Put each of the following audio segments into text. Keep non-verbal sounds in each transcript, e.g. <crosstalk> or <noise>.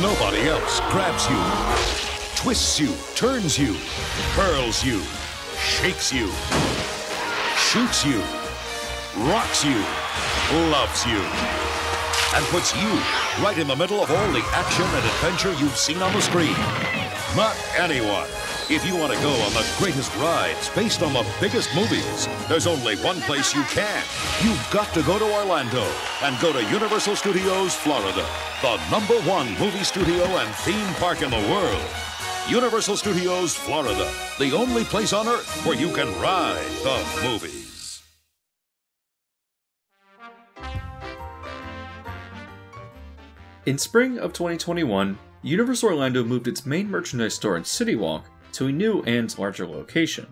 Nobody else grabs you, twists you, turns you, curls you, shakes you, shoots you, rocks you, loves you, and puts you right in the middle of all the action and adventure you've seen on the screen. Not anyone. If you want to go on the greatest rides based on the biggest movies, there's only one place you can. You've got to go to Orlando and go to Universal Studios Florida, the number one movie studio and theme park in the world. Universal Studios Florida, the only place on earth where you can ride the movies. In spring of 2021, Universal Orlando moved its main merchandise store in City Walk to a new and larger location.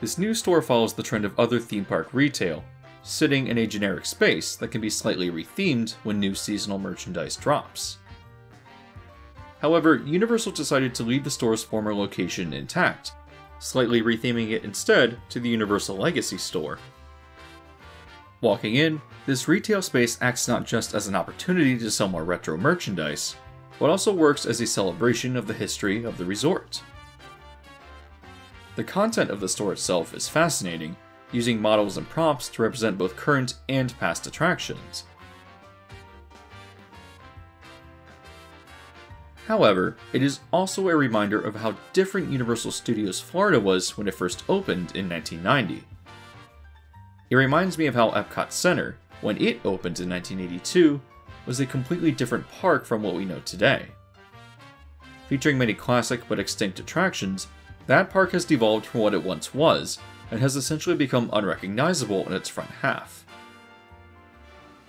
This new store follows the trend of other theme park retail, sitting in a generic space that can be slightly rethemed when new seasonal merchandise drops. However, Universal decided to leave the store's former location intact, slightly retheming it instead to the Universal Legacy store. Walking in, this retail space acts not just as an opportunity to sell more retro merchandise, but also works as a celebration of the history of the resort. The content of the store itself is fascinating, using models and props to represent both current and past attractions. However, it is also a reminder of how different Universal Studios Florida was when it first opened in 1990. It reminds me of how Epcot Center, when it opened in 1982, was a completely different park from what we know today. Featuring many classic but extinct attractions, that park has devolved from what it once was, and has essentially become unrecognizable in its front half.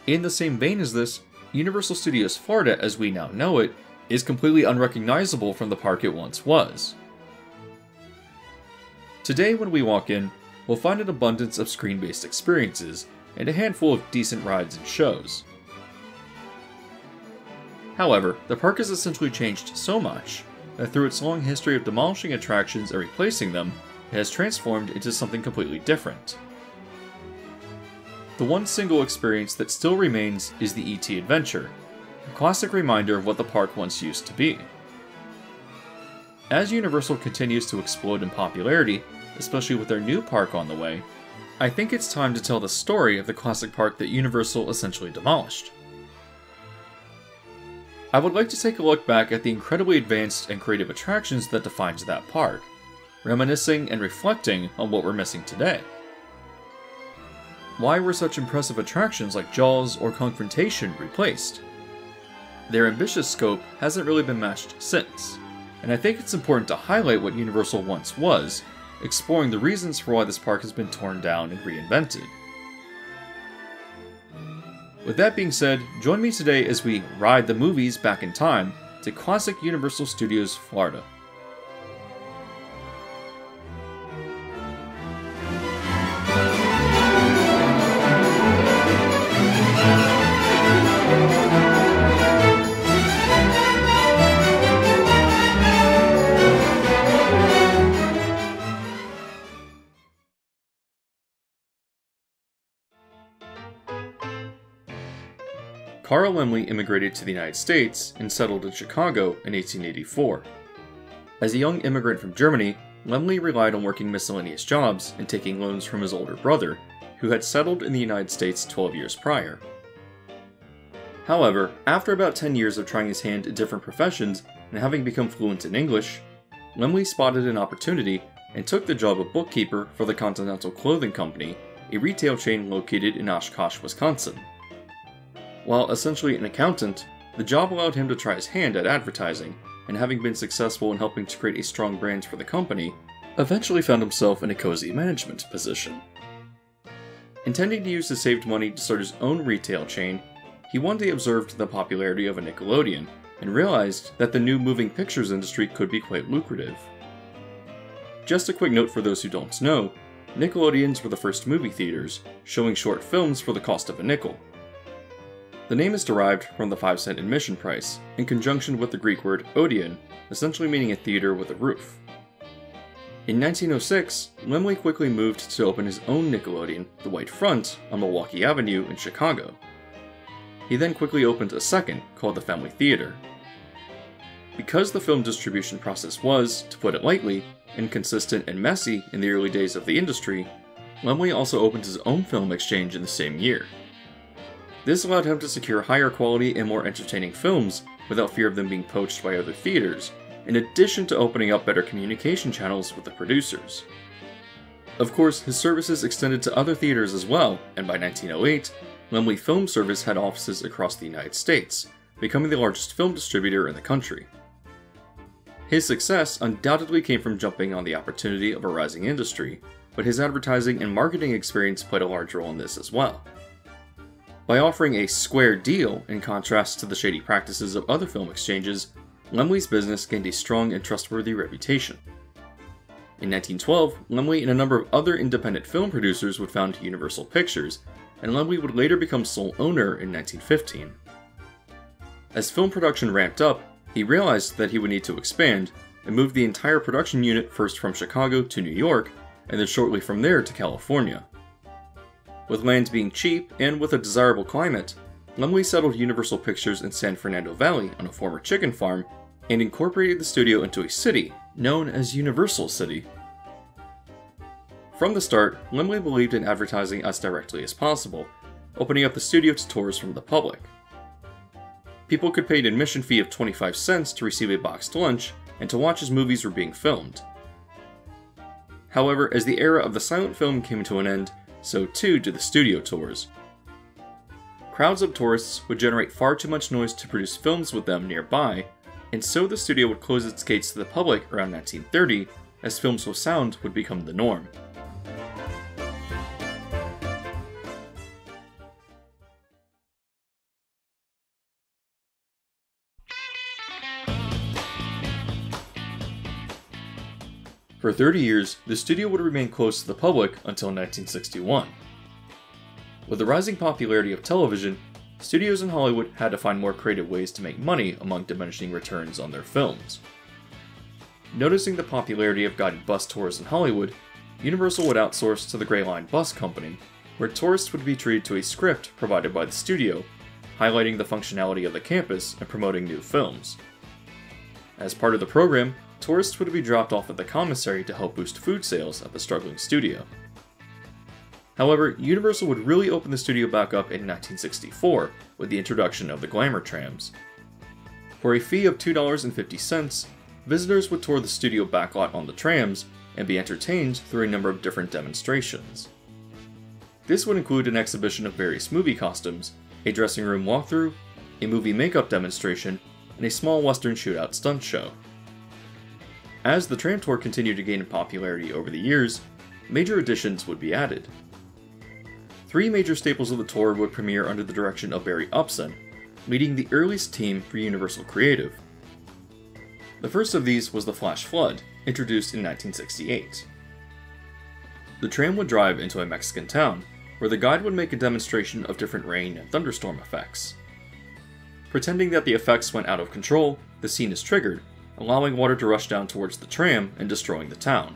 In the same vein as this, Universal Studios Florida as we now know it is completely unrecognizable from the park it once was. Today, when we walk in, we'll find an abundance of screen based experiences and a handful of decent rides and shows. However, the park has essentially changed so much that through its long history of demolishing attractions and replacing them, it has transformed into something completely different. The one single experience that still remains is the ET Adventure, a classic reminder of what the park once used to be. As Universal continues to explode in popularity, especially with their new park on the way, I think it's time to tell the story of the classic park that Universal essentially demolished. I would like to take a look back at the incredibly advanced and creative attractions that defined that park, reminiscing and reflecting on what we're missing today. Why were such impressive attractions like Jaws or Confrontation replaced? Their ambitious scope hasn't really been matched since, and I think it's important to highlight what Universal once was, exploring the reasons for why this park has been torn down and reinvented. With that being said, join me today as we ride the movies back in time to classic Universal Studios Florida. Carl Laemmle immigrated to the United States and settled in Chicago in 1884. As a young immigrant from Germany, Laemmle relied on working miscellaneous jobs and taking loans from his older brother, who had settled in the United States 12 years prior. However, after about 10 years of trying his hand at different professions and having become fluent in English, Laemmle spotted an opportunity and took the job of bookkeeper for the Continental Clothing Company, a retail chain located in Oshkosh, Wisconsin. While essentially an accountant, the job allowed him to try his hand at advertising, and having been successful in helping to create a strong brand for the company, eventually found himself in a cozy management position. Intending to use his saved money to start his own retail chain, he one day observed the popularity of a Nickelodeon and realized that the new moving pictures industry could be quite lucrative. Just a quick note for those who don't know Nickelodeons were the first movie theaters, showing short films for the cost of a nickel. The name is derived from the 5 cent admission price, in conjunction with the Greek word odeon, essentially meaning a theater with a roof. In 1906, Laemmle quickly moved to open his own Nickelodeon, the White Front, on Milwaukee Avenue in Chicago. He then quickly opened a second, called the Family Theater. Because the film distribution process was, to put it lightly, inconsistent and messy in the early days of the industry, Laemmle also opened his own film exchange in the same year. This allowed him to secure higher quality and more entertaining films without fear of them being poached by other theaters, in addition to opening up better communication channels with the producers. Of course, his services extended to other theaters as well, and by 1908, Laemmle Film Service had offices across the United States, becoming the largest film distributor in the country. His success undoubtedly came from jumping on the opportunity of a rising industry, but his advertising and marketing experience played a large role in this as well. By offering a square deal in contrast to the shady practices of other film exchanges, Laemmle's business gained a strong and trustworthy reputation. In 1912, Laemmle and a number of other independent film producers would found Universal Pictures, and Laemmle would later become sole owner in 1915. As film production ramped up, he realized that he would need to expand, and moved the entire production unit first from Chicago to New York, and then shortly from there to California. With lands being cheap and with a desirable climate, Laemmle settled Universal Pictures in San Fernando Valley on a former chicken farm and incorporated the studio into a city known as Universal City. From the start, Laemmle believed in advertising as directly as possible, opening up the studio to tours from the public people could pay an admission fee of 25 cents to receive a boxed lunch and to watch as movies were being filmed. However, as the era of the silent film came to an end, so too did the studio tours. Crowds of tourists would generate far too much noise to produce films with them nearby, and so the studio would close its gates to the public around 1930 as films with sound would become the norm. For 30 years, the studio would remain closed to the public until 1961. With the rising popularity of television, studios in Hollywood had to find more creative ways to make money among diminishing returns on their films. Noticing the popularity of guided bus tours in Hollywood, Universal would outsource to the Gray Line Bus Company, where tourists would be treated to a script provided by the studio, highlighting the functionality of the campus and promoting new films. As part of the program, tourists would be dropped off at the commissary to help boost food sales at the struggling studio. However, Universal would really open the studio back up in 1964 with the introduction of the Glamour trams. For a fee of $2.50, visitors would tour the studio backlot on the trams and be entertained through a number of different demonstrations. This would include an exhibition of various movie costumes, a dressing room walkthrough, a movie makeup demonstration, and a small western shootout stunt show. As the tram tour continued to gain in popularity over the years, major additions would be added. Three major staples of the tour would premiere under the direction of Barry Upson, leading the earliest team for Universal Creative. The first of these was the Flash Flood, introduced in 1968. The tram would drive into a Mexican town, where the guide would make a demonstration of different rain and thunderstorm effects. Pretending that the effects went out of control, the scene is triggered, allowing water to rush down towards the tram and destroying the town.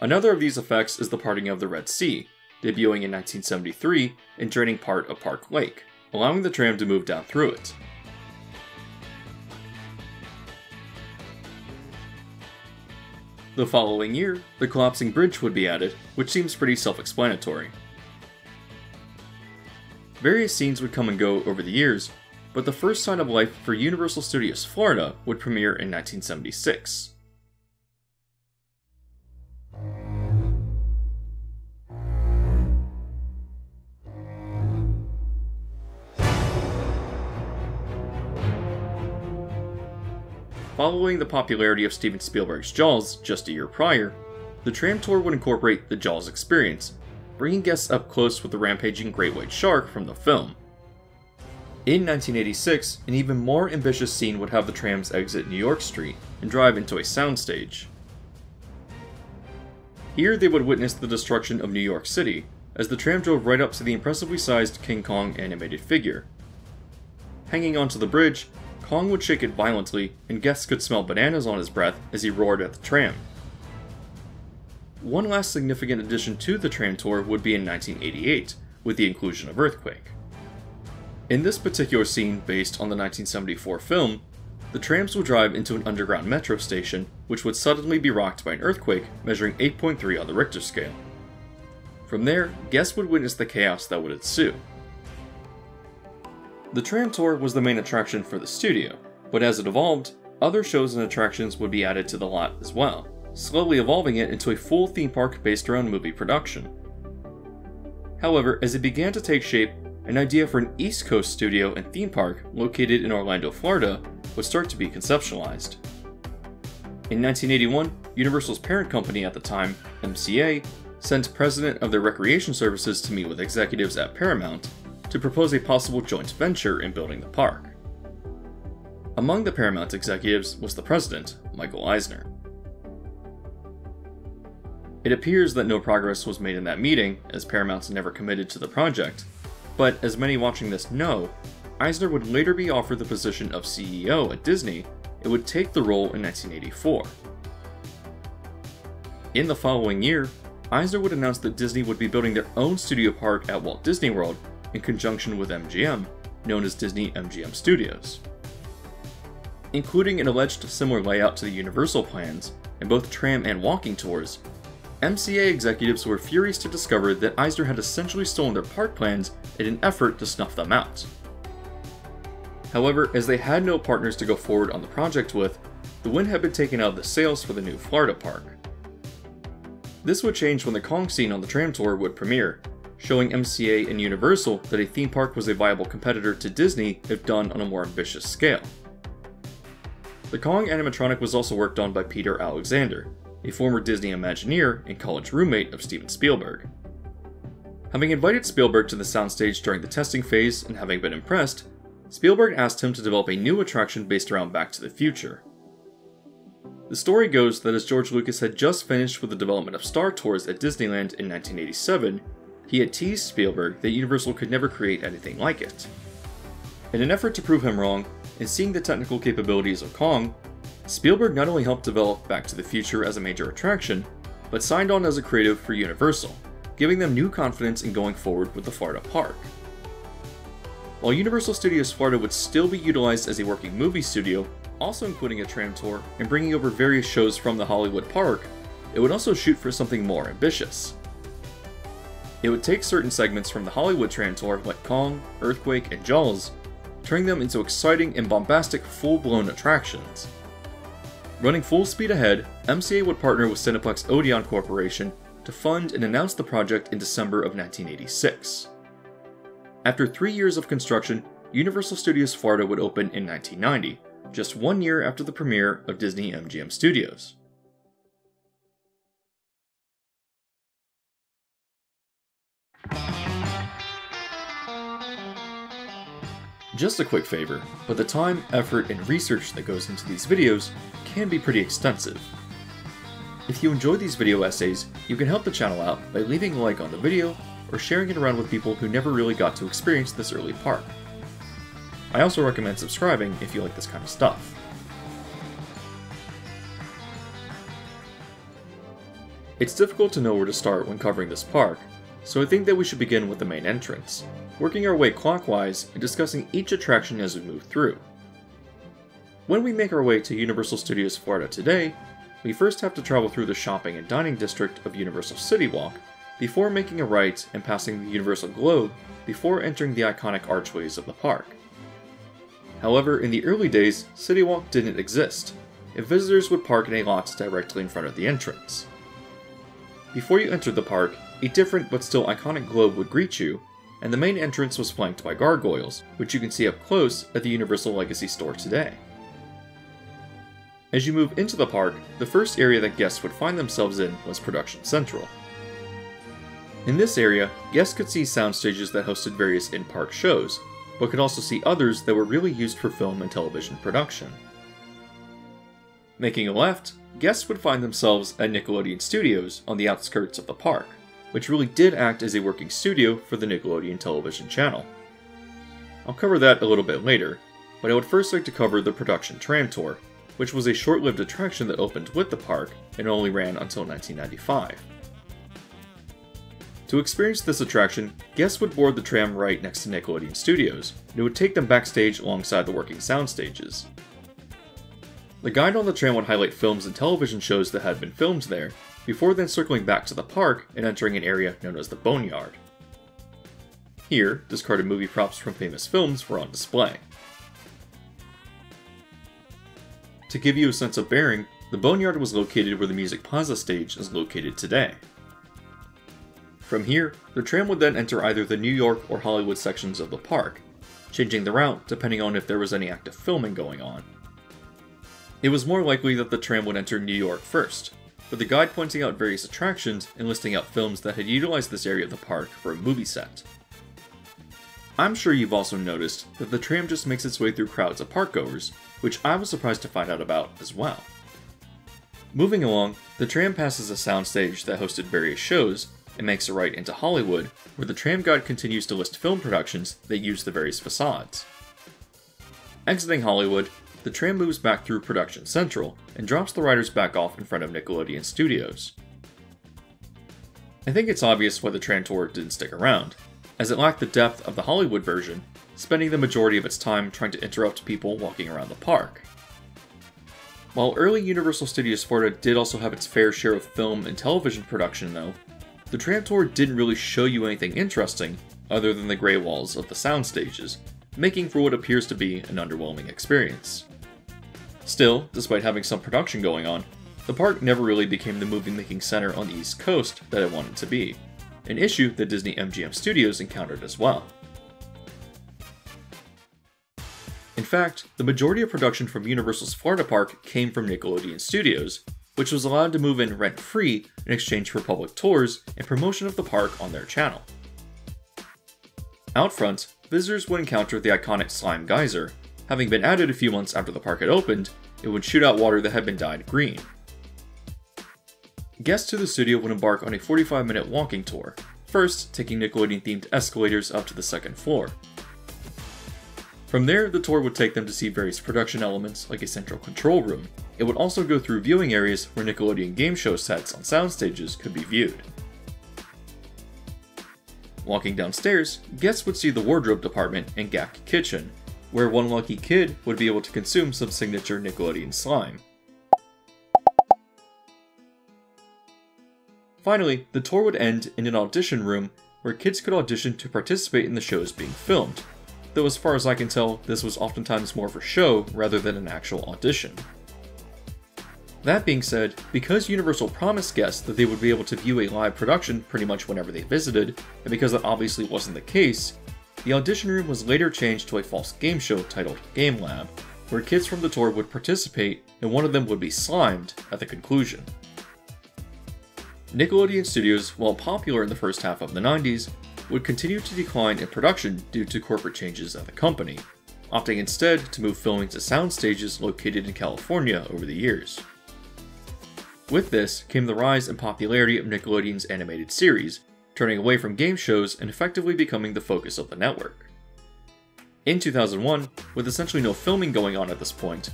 Another of these effects is the parting of the Red Sea, debuting in 1973 and draining part of Park Lake, allowing the tram to move down through it. The following year, the collapsing bridge would be added, which seems pretty self explanatory. Various scenes would come and go over the years, but the first sign of life for Universal Studios Florida would premiere in 1976. Following the popularity of Steven Spielberg's Jaws just a year prior, the tram tour would incorporate the Jaws experience, bringing guests up close with the rampaging great white shark from the film. In 1986, an even more ambitious scene would have the trams exit New York Street and drive into a soundstage. Here they would witness the destruction of New York City, as the tram drove right up to the impressively sized King Kong animated figure. Hanging onto the bridge, Kong would shake it violently, and guests could smell bananas on his breath as he roared at the tram. One last significant addition to the tram tour would be in 1988, with the inclusion of Earthquake. In this particular scene, based on the 1974 film, the trams will drive into an underground metro station, which would suddenly be rocked by an earthquake measuring 8.3 on the Richter scale. From there, guests would witness the chaos that would ensue. The tram tour was the main attraction for the studio, but as it evolved, other shows and attractions would be added to the lot as well, slowly evolving it into a full theme park based around movie production. However, as it began to take shape, an idea for an East Coast studio and theme park located in Orlando, Florida would start to be conceptualized. In 1981, Universal's parent company at the time, MCA, sent president of their recreation services to meet with executives at Paramount to propose a possible joint venture in building the park. Among the Paramount executives was the president, Michael Eisner. It appears that no progress was made in that meeting, as Paramount never committed to the project, but as many watching this know, Eisner would later be offered the position of CEO at Disney and would take the role in 1984. In the following year, Eisner would announce that Disney would be building their own studio park at Walt Disney World in conjunction with MGM, known as Disney MGM Studios. Including an alleged similar layout to the Universal plans and both tram and walking tours, MCA executives were furious to discover that Eisner had essentially stolen their park plans in an effort to snuff them out. However, as they had no partners to go forward on the project with, the wind had been taken out of the sails for the new Florida park. This would change when the Kong scene on the tram tour would premiere, showing MCA and Universal that a theme park was a viable competitor to Disney if done on a more ambitious scale. The Kong animatronic was also worked on by Peter Alexander, a former Disney Imagineer and college roommate of Steven Spielberg. Having invited Spielberg to the soundstage during the testing phase and having been impressed, Spielberg asked him to develop a new attraction based around Back to the Future. The story goes that as George Lucas had just finished with the development of Star Tours at Disneyland in 1987, he had teased Spielberg that Universal could never create anything like it. In an effort to prove him wrong, and seeing the technical capabilities of Kong, Spielberg not only helped develop Back to the Future as a major attraction, but signed on as a creative for Universal, giving them new confidence in going forward with the Florida park. While Universal Studios Florida would still be utilized as a working movie studio, also including a tram tour and bringing over various shows from the Hollywood park, it would also shoot for something more ambitious. It would take certain segments from the Hollywood tram tour like Kong, Earthquake, and Jaws, turning them into exciting and bombastic full-blown attractions. Running full speed ahead, MCA would partner with Cineplex Odeon Corporation to fund and announce the project in December of 1986. After three years of construction, Universal Studios Florida would open in 1990, just one year after the premiere of Disney MGM Studios. Just a quick favor, but the time, effort, and research that goes into these videos can be pretty extensive. If you enjoy these video essays, you can help the channel out by leaving a like on the video or sharing it around with people who never really got to experience this early park. I also recommend subscribing if you like this kind of stuff. It's difficult to know where to start when covering this park, so I think that we should begin with the main entrance, working our way clockwise and discussing each attraction as we move through. When we make our way to Universal Studios Florida today, we first have to travel through the shopping and dining district of Universal City Walk before making a right and passing the Universal Globe before entering the iconic archways of the park. However, in the early days, City Walk didn't exist, and visitors would park in a lot directly in front of the entrance. Before you entered the park, a different but still iconic globe would greet you, and the main entrance was flanked by gargoyles, which you can see up close at the Universal Legacy store today. As you move into the park, the first area that guests would find themselves in was Production Central. In this area, guests could see sound stages that hosted various in-park shows, but could also see others that were really used for film and television production. Making a left, guests would find themselves at Nickelodeon Studios on the outskirts of the park, which really did act as a working studio for the Nickelodeon television channel. I'll cover that a little bit later, but I would first like to cover the production tram tour, which was a short lived attraction that opened with the park and only ran until 1995. To experience this attraction, guests would board the tram right next to Nickelodeon Studios, and it would take them backstage alongside the working sound stages. The guide on the tram would highlight films and television shows that had been filmed there, before then circling back to the park and entering an area known as the Boneyard. Here, discarded movie props from famous films were on display. To give you a sense of bearing, the Boneyard was located where the Music Plaza stage is located today. From here, the tram would then enter either the New York or Hollywood sections of the park, changing the route depending on if there was any active filming going on. It was more likely that the tram would enter New York first, with the guide pointing out various attractions and listing out films that had utilized this area of the park for a movie set. I'm sure you've also noticed that the tram just makes its way through crowds of parkgoers, which I was surprised to find out about as well. Moving along, the tram passes a soundstage that hosted various shows and makes a right into Hollywood, where the tram guide continues to list film productions that use the various facades. Exiting Hollywood, the tram moves back through Production Central and drops the riders back off in front of Nickelodeon Studios. I think it's obvious why the tram tour didn't stick around, as it lacked the depth of the Hollywood version, spending the majority of its time trying to interrupt people walking around the park. While early Universal Studios Florida did also have its fair share of film and television production, though, the tram tour didn't really show you anything interesting other than the grey walls of the sound stages, making for what appears to be an underwhelming experience. Still, despite having some production going on, the park never really became the movie making center on the East Coast that it wanted to be, an issue that Disney MGM Studios encountered as well. In fact, the majority of production from Universal's Florida Park came from Nickelodeon Studios, which was allowed to move in rent free in exchange for public tours and promotion of the park on their channel. Out front, visitors would encounter the iconic Slime Geyser. Having been added a few months after the park had opened, it would shoot out water that had been dyed green. Guests to the studio would embark on a 45 minute walking tour, first taking Nickelodeon themed escalators up to the second floor. From there, the tour would take them to see various production elements like a central control room, it would also go through viewing areas where Nickelodeon game show sets on sound stages could be viewed. Walking downstairs, guests would see the wardrobe department and Gak kitchen, where one lucky kid would be able to consume some signature Nickelodeon slime. Finally, the tour would end in an audition room where kids could audition to participate in the shows being filmed, though as far as I can tell, this was oftentimes more for show rather than an actual audition. That being said, because Universal promised guests that they would be able to view a live production pretty much whenever they visited, and because that obviously wasn't the case, the audition room was later changed to a false game show titled Game Lab, where kids from the tour would participate and one of them would be slimed at the conclusion. Nickelodeon Studios, while popular in the first half of the 90s, would continue to decline in production due to corporate changes at the company, opting instead to move filming to sound stages located in California over the years. With this came the rise in popularity of Nickelodeon's animated series, turning away from game shows and effectively becoming the focus of the network. In 2001, with essentially no filming going on at this point,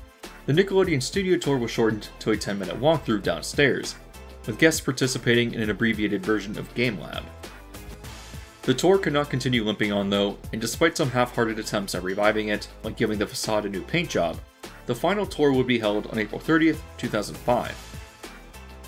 the Nickelodeon studio tour was shortened to a 10 minute walkthrough downstairs, with guests participating in an abbreviated version of Game Lab. The tour could not continue limping on though, and despite some half hearted attempts at reviving it, like giving the facade a new paint job, the final tour would be held on April 30th, 2005.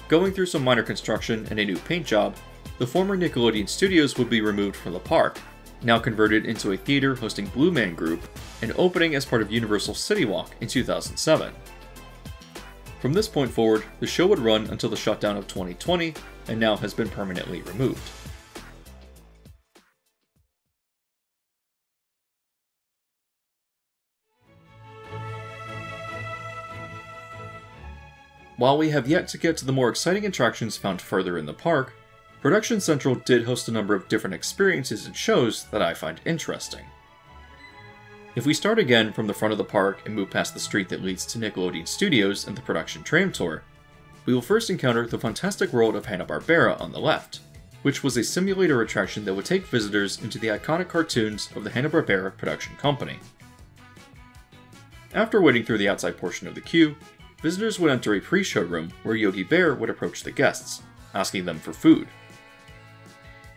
Going through some minor construction and a new paint job, the former Nickelodeon studios would be removed from the park, now converted into a theater hosting Blue Man Group, and opening as part of Universal City Walk in 2007. From this point forward, the show would run until the shutdown of 2020, and now has been permanently removed. While we have yet to get to the more exciting attractions found further in the park, Production Central did host a number of different experiences and shows that I find interesting. If we start again from the front of the park and move past the street that leads to Nickelodeon Studios and the production tram tour, we will first encounter the fantastic world of Hanna-Barbera on the left, which was a simulator attraction that would take visitors into the iconic cartoons of the Hanna-Barbera production company. After waiting through the outside portion of the queue, visitors would enter a pre-show room where Yogi Bear would approach the guests, asking them for food.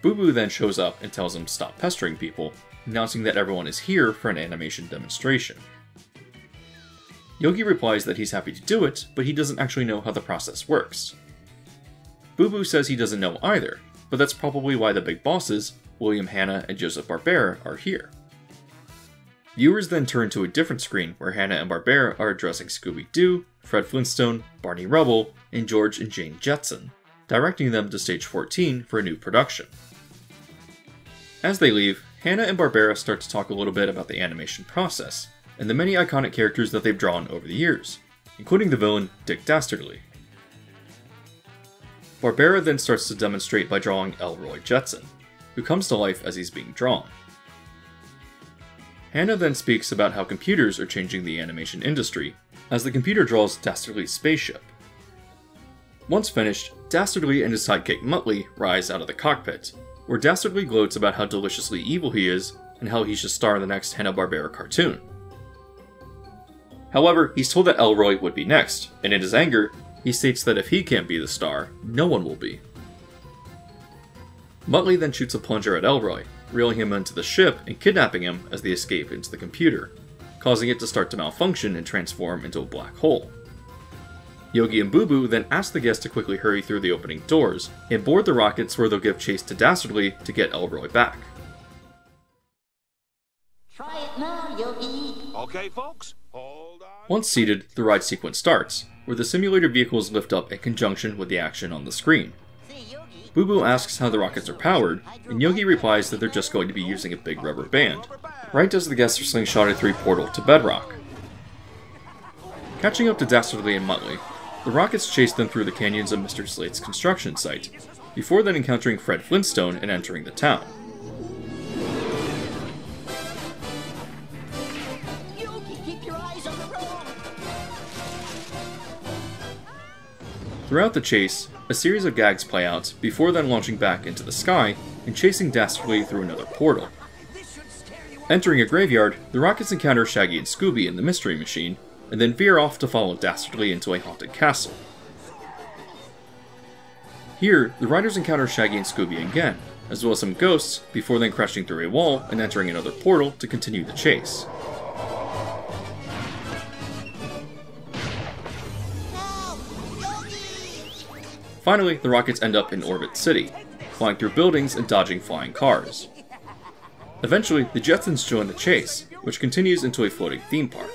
Boo Boo then shows up and tells him to stop pestering people, announcing that everyone is here for an animation demonstration. Yogi replies that he's happy to do it, but he doesn't actually know how the process works. Boo Boo says he doesn't know either, but that's probably why the big bosses, William Hanna and Joseph Barbera, are here. Viewers then turn to a different screen where Hanna and Barbera are addressing Scooby Doo, Fred Flintstone, Barney Rubble, and George and Jane Jetson, directing them to stage 14 for a new production. As they leave, Hanna and Barbera start to talk a little bit about the animation process, and the many iconic characters that they've drawn over the years, including the villain Dick Dastardly. Barbera then starts to demonstrate by drawing Elroy Jetson, who comes to life as he's being drawn. Hanna then speaks about how computers are changing the animation industry, as the computer draws Dastardly's spaceship. Once finished, Dastardly and his sidekick Muttley rise out of the cockpit, where Dastardly gloats about how deliciously evil he is and how he should star in the next Hanna-Barbera cartoon. However, he's told that Elroy would be next, and in his anger, he states that if he can't be the star, no one will be. Muttley then shoots a plunger at Elroy, reeling him into the ship and kidnapping him as they escape into the computer, causing it to start to malfunction and transform into a black hole. Yogi and Boo Boo then ask the guests to quickly hurry through the opening doors and board the rockets where they'll give chase to Dastardly to get Elroy back. Try it now, Yogi. Okay, folks, hold on. Once seated, the ride sequence starts, where the simulator vehicles lift up in conjunction with the action on the screen. Say, Boo Boo asks how the rockets are powered, and Yogi replies that they're just going to be using a big rubber band, right as the guests are slingshotted through a portal to Bedrock. Catching up to Dastardly and Muttley, the rockets chase them through the canyons of Mr. Slate's construction site, before then encountering Fred Flintstone and entering the town. Yogi, keep your eyes on the road. Throughout the chase, a series of gags play out before then launching back into the sky and chasing Dastardly through another portal. Entering a graveyard, the Rockets encounter Shaggy and Scooby in the Mystery Machine, and then veer off to follow Dastardly into a haunted castle. Here, the riders encounter Shaggy and Scooby again, as well as some ghosts, before then crashing through a wall and entering another portal to continue the chase. Finally, the rockets end up in Orbit City, flying through buildings and dodging flying cars. Eventually, the Jetsons join the chase, which continues into a floating theme park.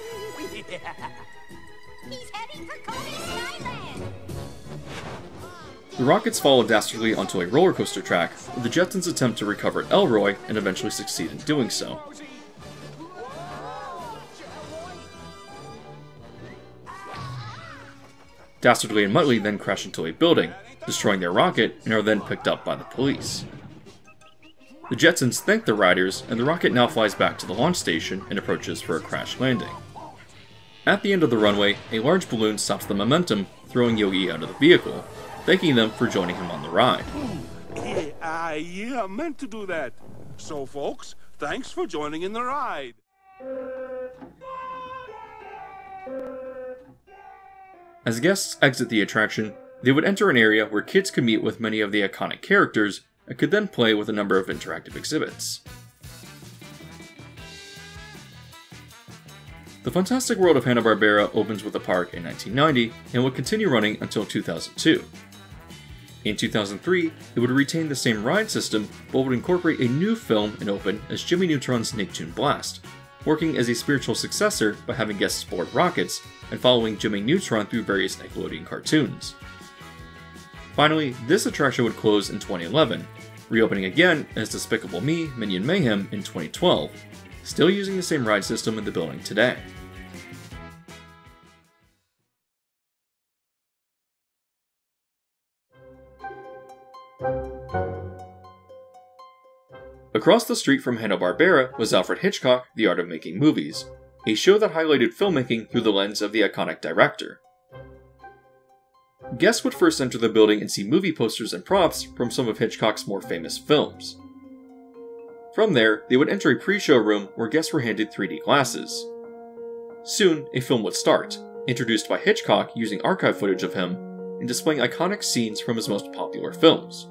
The rockets follow Dastardly onto a roller coaster track, the Jetsons attempt to recover Elroy and eventually succeed in doing so. Dastardly and Muttley then crash into a building, destroying their rocket, and are then picked up by the police. The Jetsons thank the riders, and the rocket now flies back to the launch station and approaches for a crash landing. At the end of the runway, a large balloon stops the momentum, throwing Yogi out of the vehicle, thanking them for joining him on the ride. I yeah, meant to do that. So, folks, thanks for joining in the ride. As guests exit the attraction, they would enter an area where kids could meet with many of the iconic characters and could then play with a number of interactive exhibits. The Fantastic World of Hanna-Barbera opens with the park in 1990 and would continue running until 2002. In 2003, it would retain the same ride system but would incorporate a new film and open as Jimmy Neutron's Nicktoon Blast, working as a spiritual successor by having guests board rockets and following Jimmy Neutron through various Nickelodeon cartoons. Finally, this attraction would close in 2011, reopening again as Despicable Me Minion Mayhem in 2012, still using the same ride system in the building today. Across the street from Hanna-Barbera was Alfred Hitchcock, The Art of Making Movies, a show that highlighted filmmaking through the lens of the iconic director. Guests would first enter the building and see movie posters and props from some of Hitchcock's more famous films. From there, they would enter a pre-show room where guests were handed 3D glasses. Soon, a film would start, introduced by Hitchcock using archive footage of him and displaying iconic scenes from his most popular films.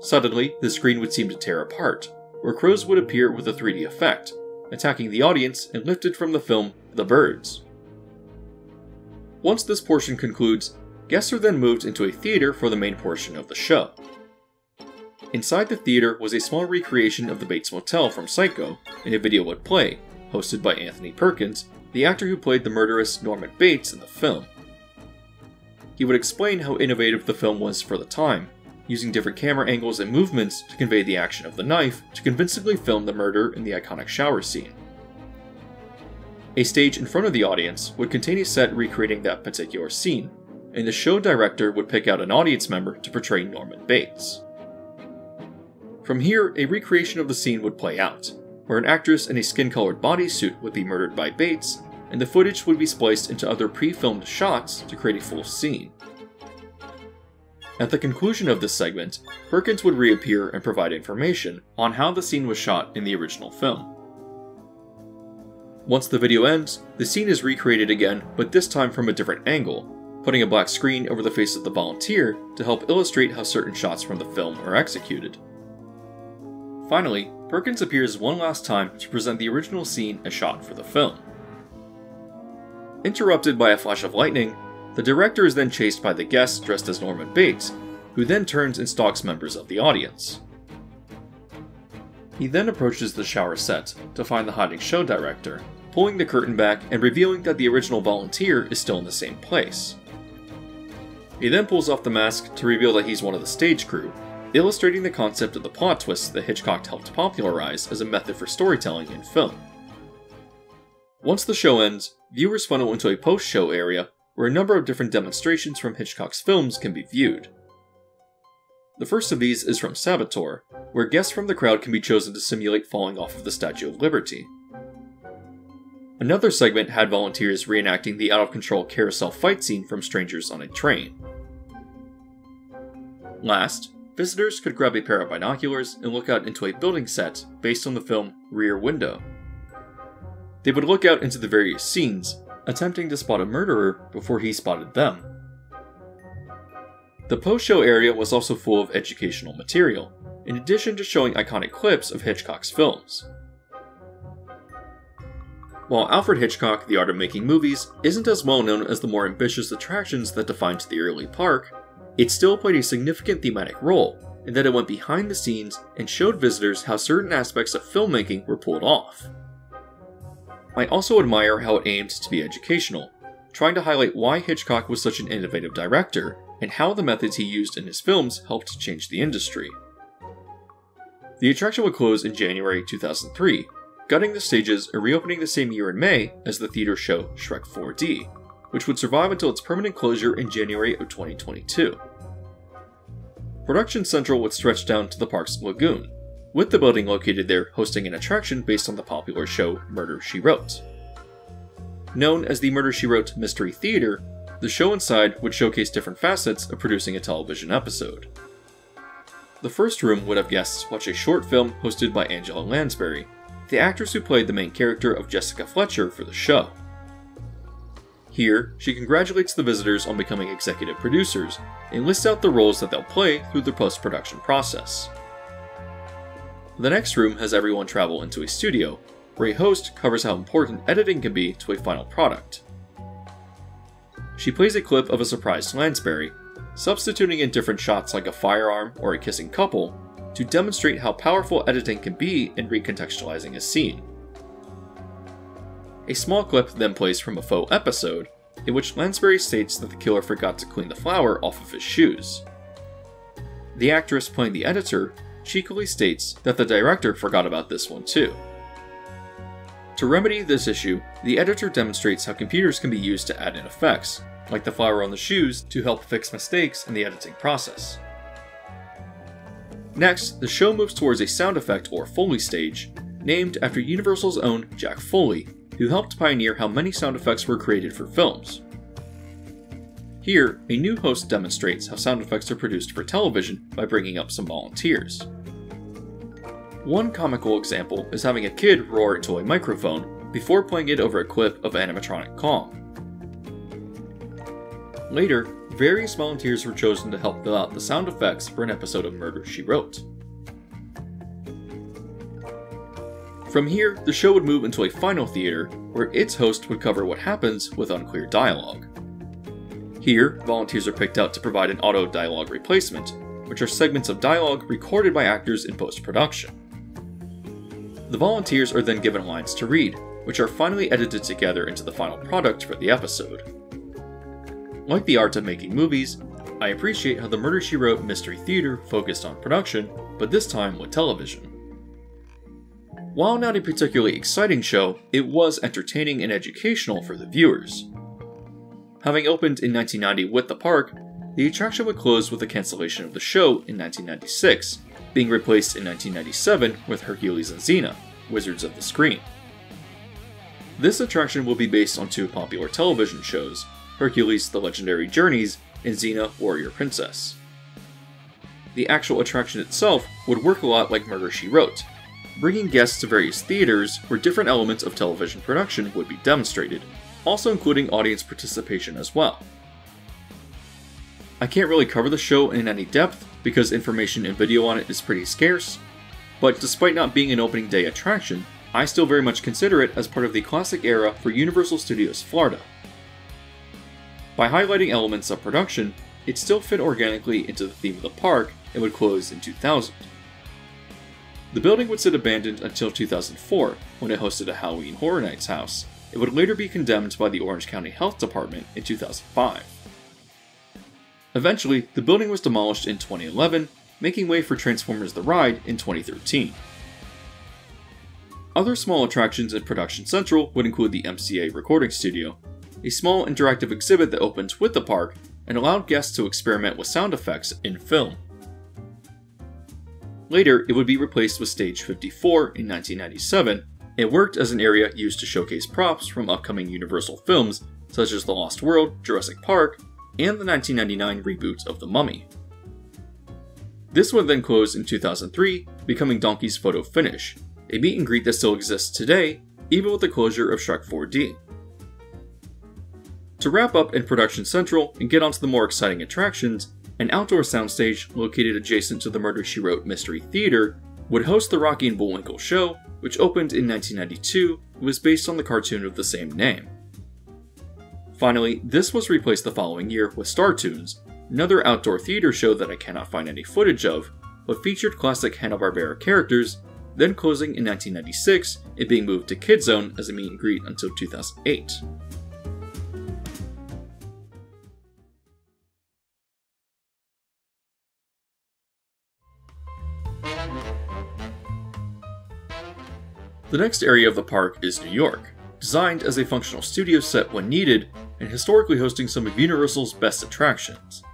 Suddenly, the screen would seem to tear apart, where crows would appear with a 3D effect, attacking the audience and lifted from the film The Birds. Once this portion concludes, guests are then moved into a theater for the main portion of the show. Inside the theater was a small recreation of the Bates Motel from Psycho, and a video would play, hosted by Anthony Perkins, the actor who played the murderous Norman Bates in the film. He would explain how innovative the film was for the time, using different camera angles and movements to convey the action of the knife to convincingly film the murder in the iconic shower scene. A stage in front of the audience would contain a set recreating that particular scene, and the show director would pick out an audience member to portray Norman Bates. From here, a recreation of the scene would play out, where an actress in a skin colored bodysuit would be murdered by Bates, and the footage would be spliced into other pre filmed shots to create a full scene. At the conclusion of this segment, Perkins would reappear and provide information on how the scene was shot in the original film. Once the video ends, the scene is recreated again, but this time from a different angle, putting a black screen over the face of the volunteer to help illustrate how certain shots from the film are executed. Finally, Perkins appears one last time to present the original scene as shot for the film. Interrupted by a flash of lightning, the director is then chased by the guests dressed as Norman Bates, who then turns and stalks members of the audience. He then approaches the shower set to find the hiding show director, pulling the curtain back and revealing that the original volunteer is still in the same place. He then pulls off the mask to reveal that he's one of the stage crew, illustrating the concept of the plot twist that Hitchcock helped popularize as a method for storytelling in film. Once the show ends, viewers funnel into a post show area where a number of different demonstrations from Hitchcock's films can be viewed. The first of these is from Saboteur, where guests from the crowd can be chosen to simulate falling off of the Statue of Liberty. Another segment had volunteers reenacting the out of control carousel fight scene from Strangers on a Train. Last, visitors could grab a pair of binoculars and look out into a building set based on the film Rear Window. They would look out into the various scenes, attempting to spot a murderer before he spotted them. The post show area was also full of educational material, in addition to showing iconic clips of Hitchcock's films. While Alfred Hitchcock, The Art of Making Movies, isn't as well known as the more ambitious attractions that defined the early park, it still played a significant thematic role in that it went behind the scenes and showed visitors how certain aspects of filmmaking were pulled off. I also admire how it aimed to be educational, trying to highlight why Hitchcock was such an innovative director and how the methods he used in his films helped change the industry. The attraction would close in January 2003, gutting the stages and reopening the same year in May as the theater show Shrek 4D, which would survive until its permanent closure in January of 2022. Production Central would stretch down to the park's lagoon, with the building located there hosting an attraction based on the popular show Murder She Wrote. Known as the Murder She Wrote Mystery Theater, the show inside would showcase different facets of producing a television episode. The first room would have guests watch a short film hosted by Angela Lansbury, the actress who played the main character of Jessica Fletcher for the show. Here, she congratulates the visitors on becoming executive producers and lists out the roles that they'll play through the post production process. The next room has everyone travel into a studio, where a host covers how important editing can be to a final product. She plays a clip of a surprised Lansbury, substituting in different shots like a firearm or a kissing couple to demonstrate how powerful editing can be in recontextualizing a scene. A small clip then plays from a faux episode, in which Lansbury states that the killer forgot to clean the flour off of his shoes. The actress playing the editor cheekily states that the director forgot about this one too. To remedy this issue, the editor demonstrates how computers can be used to add in effects, like the flour on the shoes, to help fix mistakes in the editing process. Next, the show moves towards a sound effect or Foley stage, named after Universal's own Jack Foley, who helped pioneer how many sound effects were created for films. Here, a new host demonstrates how sound effects are produced for television by bringing up some volunteers. One comical example is having a kid roar into a microphone before playing it over a clip of animatronic Kong. Later, various volunteers were chosen to help fill out the sound effects for an episode of Murder She Wrote. From here, the show would move into a final theater, where its host would cover what happens with unclear dialogue. Here, volunteers are picked out to provide an auto dialogue replacement, which are segments of dialogue recorded by actors in post production. The volunteers are then given lines to read, which are finally edited together into the final product for the episode. Like the art of making movies, I appreciate how the Murder She Wrote Mystery Theater focused on production, but this time with television. While not a particularly exciting show, it was entertaining and educational for the viewers. Having opened in 1990 with the park, the attraction would close with the cancellation of the show in 1996, being replaced in 1997 with Hercules and Xena, Wizards of the Screen. This attraction will be based on two popular television shows, Hercules The Legendary Journeys and Xena Warrior Princess. The actual attraction itself would work a lot like Murder She Wrote, bringing guests to various theaters where different elements of television production would be demonstrated, also including audience participation as well. I can't really cover the show in any depth because information and video on it is pretty scarce, but despite not being an opening day attraction, I still very much consider it as part of the classic era for Universal Studios Florida. By highlighting elements of production, it still fit organically into the theme of the park and would close in 2000. The building would sit abandoned until 2004, when it hosted a Halloween Horror Nights house. It would later be condemned by the Orange County Health Department in 2005. Eventually, the building was demolished in 2011, making way for Transformers The Ride in 2013. Other small attractions in Production Central would include the MCA Recording Studio, a small interactive exhibit that opened with the park and allowed guests to experiment with sound effects in film. Later, it would be replaced with Stage 54 in 1997 and worked as an area used to showcase props from upcoming Universal films such as The Lost World, Jurassic Park, and the 1999 reboot of The Mummy. This would then closed in 2003, becoming Donkey's Photo Finish, a meet and greet that still exists today, even with the closure of Shrek 4D. To wrap up in Production Central and get onto the more exciting attractions, an outdoor soundstage located adjacent to the Murder She Wrote Mystery Theater would host the Rocky and Bullwinkle show, which opened in 1992 and was based on the cartoon of the same name. Finally, this was replaced the following year with Startoons, another outdoor theater show that I cannot find any footage of, but featured classic Hanna-Barbera characters, then closing in 1996 and being moved to Kidzone as a meet and greet until 2008. The next area of the park is New York, designed as a functional studio set when needed and historically hosting some of Universal's best attractions.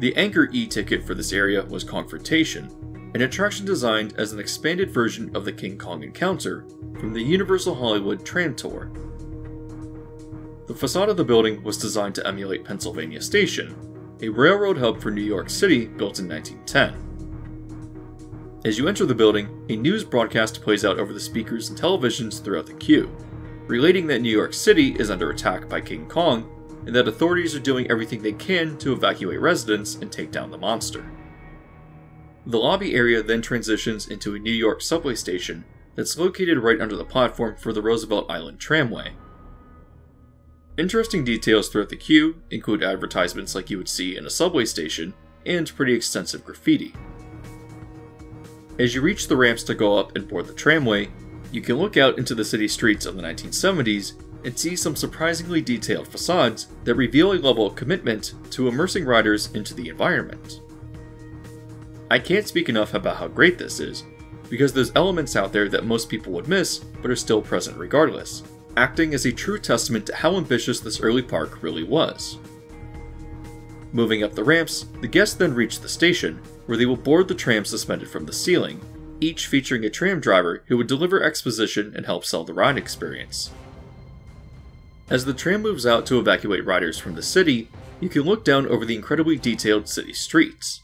The anchor e ticket for this area was Confrontation, an attraction designed as an expanded version of the King Kong Encounter from the Universal Hollywood Tram Tour. The facade of the building was designed to emulate Pennsylvania Station, a railroad hub for New York City built in 1910. As you enter the building, a news broadcast plays out over the speakers and televisions throughout the queue, relating that New York City is under attack by King Kong and that authorities are doing everything they can to evacuate residents and take down the monster. The lobby area then transitions into a New York subway station that's located right under the platform for the Roosevelt Island Tramway. Interesting details throughout the queue include advertisements like you would see in a subway station and pretty extensive graffiti. As you reach the ramps to go up and board the tramway, you can look out into the city streets of the 1970s and see some surprisingly detailed facades that reveal a level of commitment to immersing riders into the environment. I can't speak enough about how great this is, because there's elements out there that most people would miss but are still present regardless, acting as a true testament to how ambitious this early park really was. Moving up the ramps, the guests then reach the station, where they will board the tram suspended from the ceiling, each featuring a tram driver who would deliver exposition and help sell the ride experience. As the tram moves out to evacuate riders from the city, you can look down over the incredibly detailed city streets.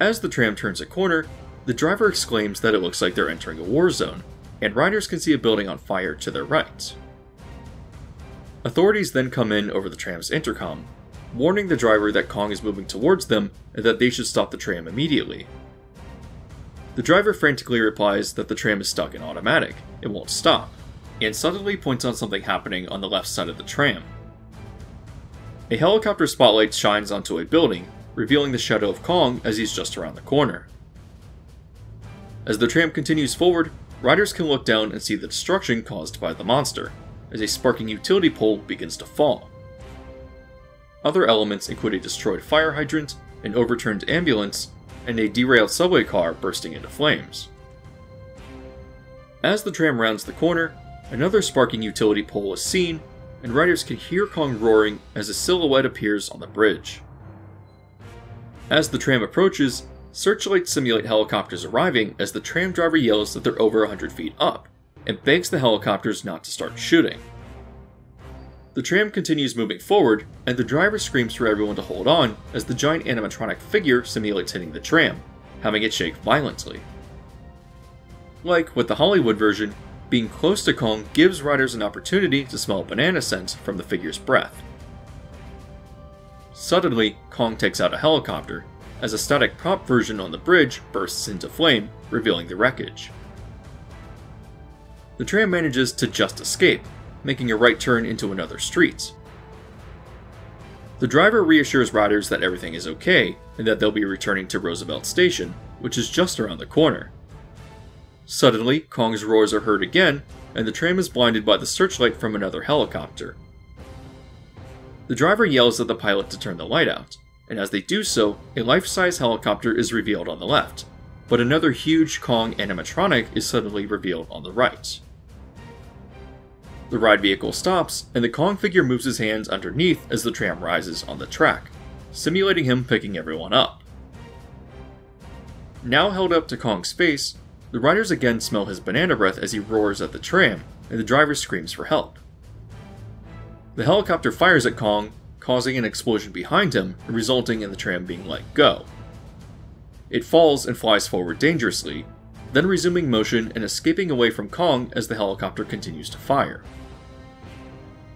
As the tram turns a corner, the driver exclaims that it looks like they're entering a war zone, and riders can see a building on fire to their right. Authorities then come in over the tram's intercom, warning the driver that Kong is moving towards them and that they should stop the tram immediately. The driver frantically replies that the tram is stuck in automatic, it won't stop, and suddenly points out something happening on the left side of the tram. A helicopter spotlight shines onto a building, revealing the shadow of Kong as he's just around the corner. As the tram continues forward, riders can look down and see the destruction caused by the monster, as a sparking utility pole begins to fall. Other elements include a destroyed fire hydrant, an overturned ambulance, and a derailed subway car bursting into flames. As the tram rounds the corner, another sparking utility pole is seen, and riders can hear Kong roaring as a silhouette appears on the bridge. As the tram approaches, searchlights simulate helicopters arriving as the tram driver yells that they're over 100 feet up, and begs the helicopters not to start shooting. The tram continues moving forward, and the driver screams for everyone to hold on as the giant animatronic figure simulates hitting the tram, having it shake violently. Like with the Hollywood version, being close to Kong gives riders an opportunity to smell banana scent from the figure's breath. Suddenly, Kong takes out a helicopter, as a static prop version on the bridge bursts into flame, revealing the wreckage. The tram manages to just escape, making a right turn into another street. The driver reassures riders that everything is okay and that they'll be returning to Roosevelt Station, which is just around the corner. Suddenly, Kong's roars are heard again, and the tram is blinded by the searchlight from another helicopter. The driver yells at the pilot to turn the light out, and as they do so, a life size helicopter is revealed on the left, but another huge Kong animatronic is suddenly revealed on the right. The ride vehicle stops, and the Kong figure moves his hands underneath as the tram rises on the track, simulating him picking everyone up. Now held up to Kong's face, the riders again smell his banana breath as he roars at the tram, and the driver screams for help. The helicopter fires at Kong, causing an explosion behind him, resulting in the tram being let go. It falls and flies forward dangerously, then resuming motion and escaping away from Kong as the helicopter continues to fire.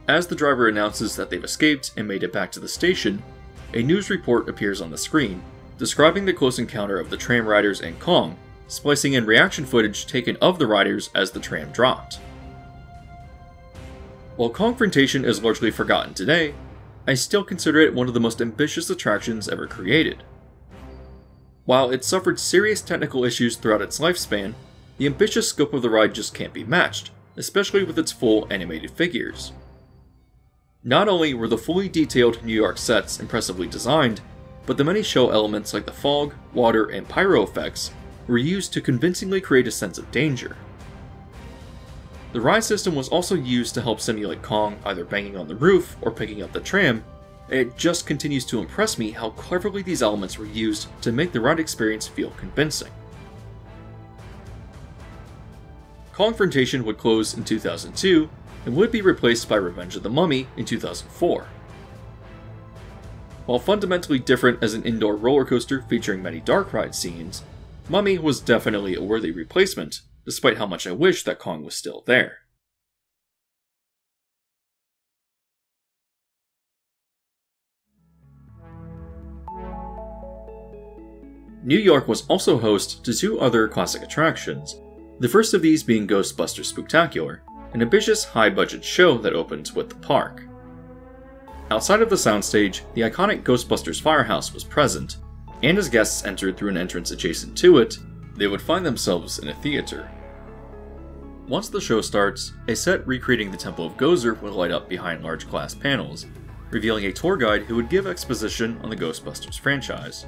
As the driver announces that they've escaped and made it back to the station, a news report appears on the screen, describing the close encounter of the tram riders and Kong, splicing in reaction footage taken of the riders as the tram dropped. While confrontation is largely forgotten today, I still consider it one of the most ambitious attractions ever created. While it suffered serious technical issues throughout its lifespan, the ambitious scope of the ride just can't be matched, especially with its full animated figures. Not only were the fully detailed New York sets impressively designed, but the many show elements like the fog, water, and pyro effects were used to convincingly create a sense of danger. The ride system was also used to help simulate Kong either banging on the roof or picking up the tram, and it just continues to impress me how cleverly these elements were used to make the ride experience feel convincing. Confrontation would close in 2002 and would be replaced by Revenge of the Mummy in 2004. While fundamentally different as an indoor roller coaster featuring many dark ride scenes, Mummy was definitely a worthy replacement, despite how much I wish that Kong was still there. New York was also host to two other classic attractions, the first of these being Ghostbusters Spooktacular, an ambitious high budget show that opens with the park. Outside of the soundstage, the iconic Ghostbusters firehouse was present, and as guests entered through an entrance adjacent to it, they would find themselves in a theater. Once the show starts, a set recreating the Temple of Gozer would light up behind large glass panels, revealing a tour guide who would give exposition on the Ghostbusters franchise.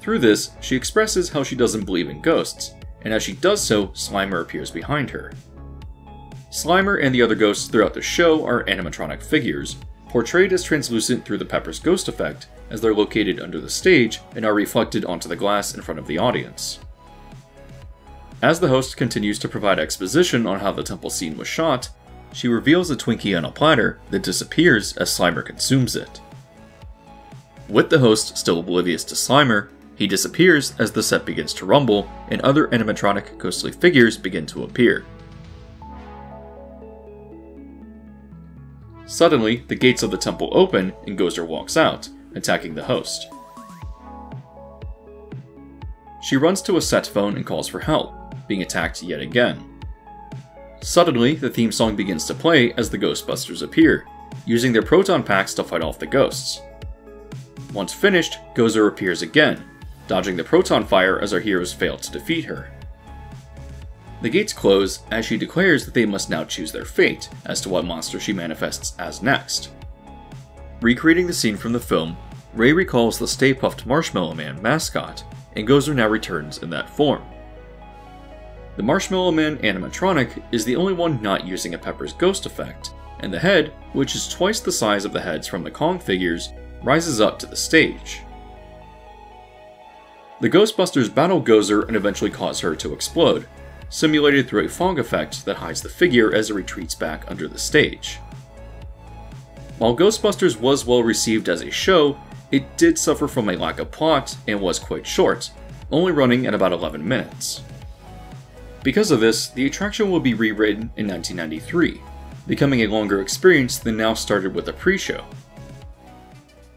Through this, she expresses how she doesn't believe in ghosts, and as she does so, Slimer appears behind her. Slimer and the other ghosts throughout the show are animatronic figures, portrayed as translucent through the Pepper's ghost effect, as they're located under the stage and are reflected onto the glass in front of the audience. As the host continues to provide exposition on how the temple scene was shot, she reveals a Twinkie on a platter that disappears as Slimer consumes it. With the host still oblivious to Slimer, he disappears as the set begins to rumble and other animatronic ghostly figures begin to appear. Suddenly, the gates of the temple open and Gozer walks out, attacking the host. She runs to a set phone and calls for help, being attacked yet again. Suddenly, the theme song begins to play as the Ghostbusters appear, using their proton packs to fight off the ghosts. Once finished, Gozer appears again, dodging the proton fire as our heroes fail to defeat her. The gates close as she declares that they must now choose their fate as to what monster she manifests as next. Recreating the scene from the film, Ray recalls the Stay Puft Marshmallow Man mascot, and Gozer now returns in that form. The Marshmallow Man animatronic is the only one not using a Pepper's ghost effect, and the head, which is twice the size of the heads from the Kong figures, rises up to the stage. The Ghostbusters battle Gozer and eventually cause her to explode, simulated through a fog effect that hides the figure as it retreats back under the stage. While Ghostbusters was well received as a show, it did suffer from a lack of plot and was quite short, only running at about 11 minutes. Because of this, the attraction will be rewritten in 1993, becoming a longer experience than now started with a pre-show.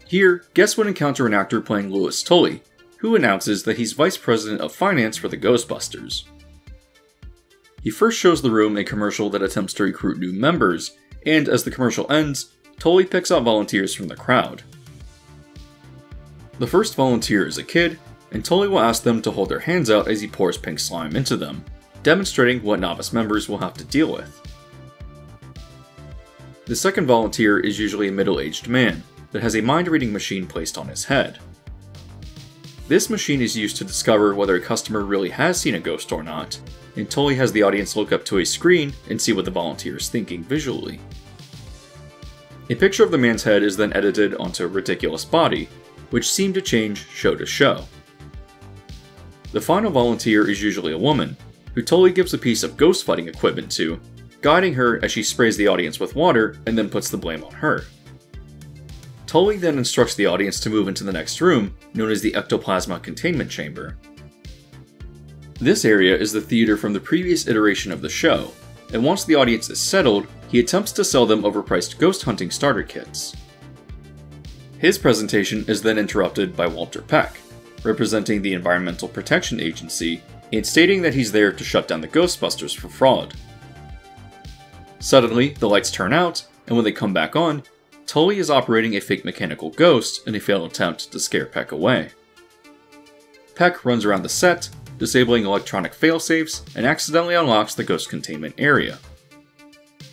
Here, guests would encounter an actor playing Louis Tully, who announces that he's Vice President of Finance for the Ghostbusters. He first shows the room a commercial that attempts to recruit new members, and as the commercial ends, Tully picks out volunteers from the crowd. The first volunteer is a kid, and Tully will ask them to hold their hands out as he pours pink slime into them, demonstrating what novice members will have to deal with. The second volunteer is usually a middle aged man that has a mind reading machine placed on his head. This machine is used to discover whether a customer really has seen a ghost or not, and Tully has the audience look up to a screen and see what the volunteer is thinking visually. A picture of the man's head is then edited onto a ridiculous body, which seem to change show to show. The final volunteer is usually a woman, who Tully gives a piece of ghost fighting equipment to, guiding her as she sprays the audience with water and then puts the blame on her. Tully then instructs the audience to move into the next room, known as the Ectoplasma Containment Chamber. This area is the theater from the previous iteration of the show, and once the audience is settled, he attempts to sell them overpriced ghost hunting starter kits. His presentation is then interrupted by Walter Peck, representing the Environmental Protection Agency, and stating that he's there to shut down the Ghostbusters for fraud. Suddenly, the lights turn out, and when they come back on, Tully is operating a fake mechanical ghost in a failed attempt to scare Peck away. Peck runs around the set, disabling electronic failsafes, and accidentally unlocks the ghost containment area.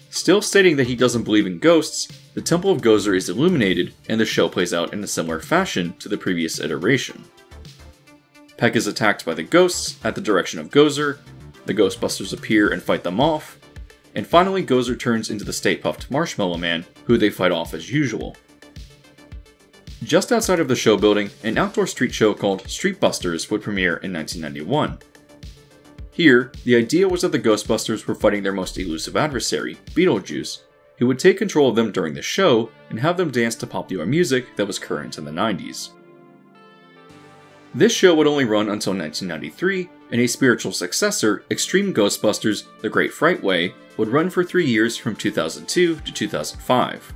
Still stating that he doesn't believe in ghosts, the Temple of Gozer is illuminated, and the show plays out in a similar fashion to the previous iteration. Peck is attacked by the ghosts at the direction of Gozer, the Ghostbusters appear and fight them off, and finally Gozer turns into the Stay Puft Marshmallow Man, who they fight off as usual. Just outside of the show building, an outdoor street show called Street Busters would premiere in 1991. Here, the idea was that the Ghostbusters were fighting their most elusive adversary, Beetlejuice, who would take control of them during the show and have them dance to popular music that was current in the 90s. This show would only run until 1993, and a spiritual successor, Extreme Ghostbusters The Great Fright Way, would run for three years from 2002 to 2005.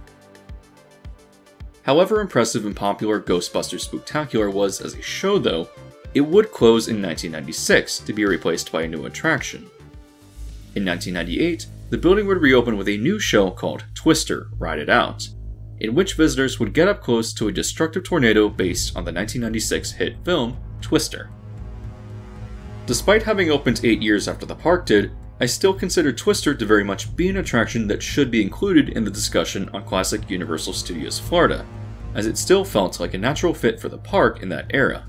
However impressive and popular Ghostbusters Spooktacular was as a show, though, it would close in 1996 to be replaced by a new attraction. In 1998, the building would reopen with a new show called Twister Ride It Out, in which visitors would get up close to a destructive tornado based on the 1996 hit film Twister. Despite having opened 8 years after the park did, I still consider Twister to very much be an attraction that should be included in the discussion on classic Universal Studios Florida, as it still felt like a natural fit for the park in that era.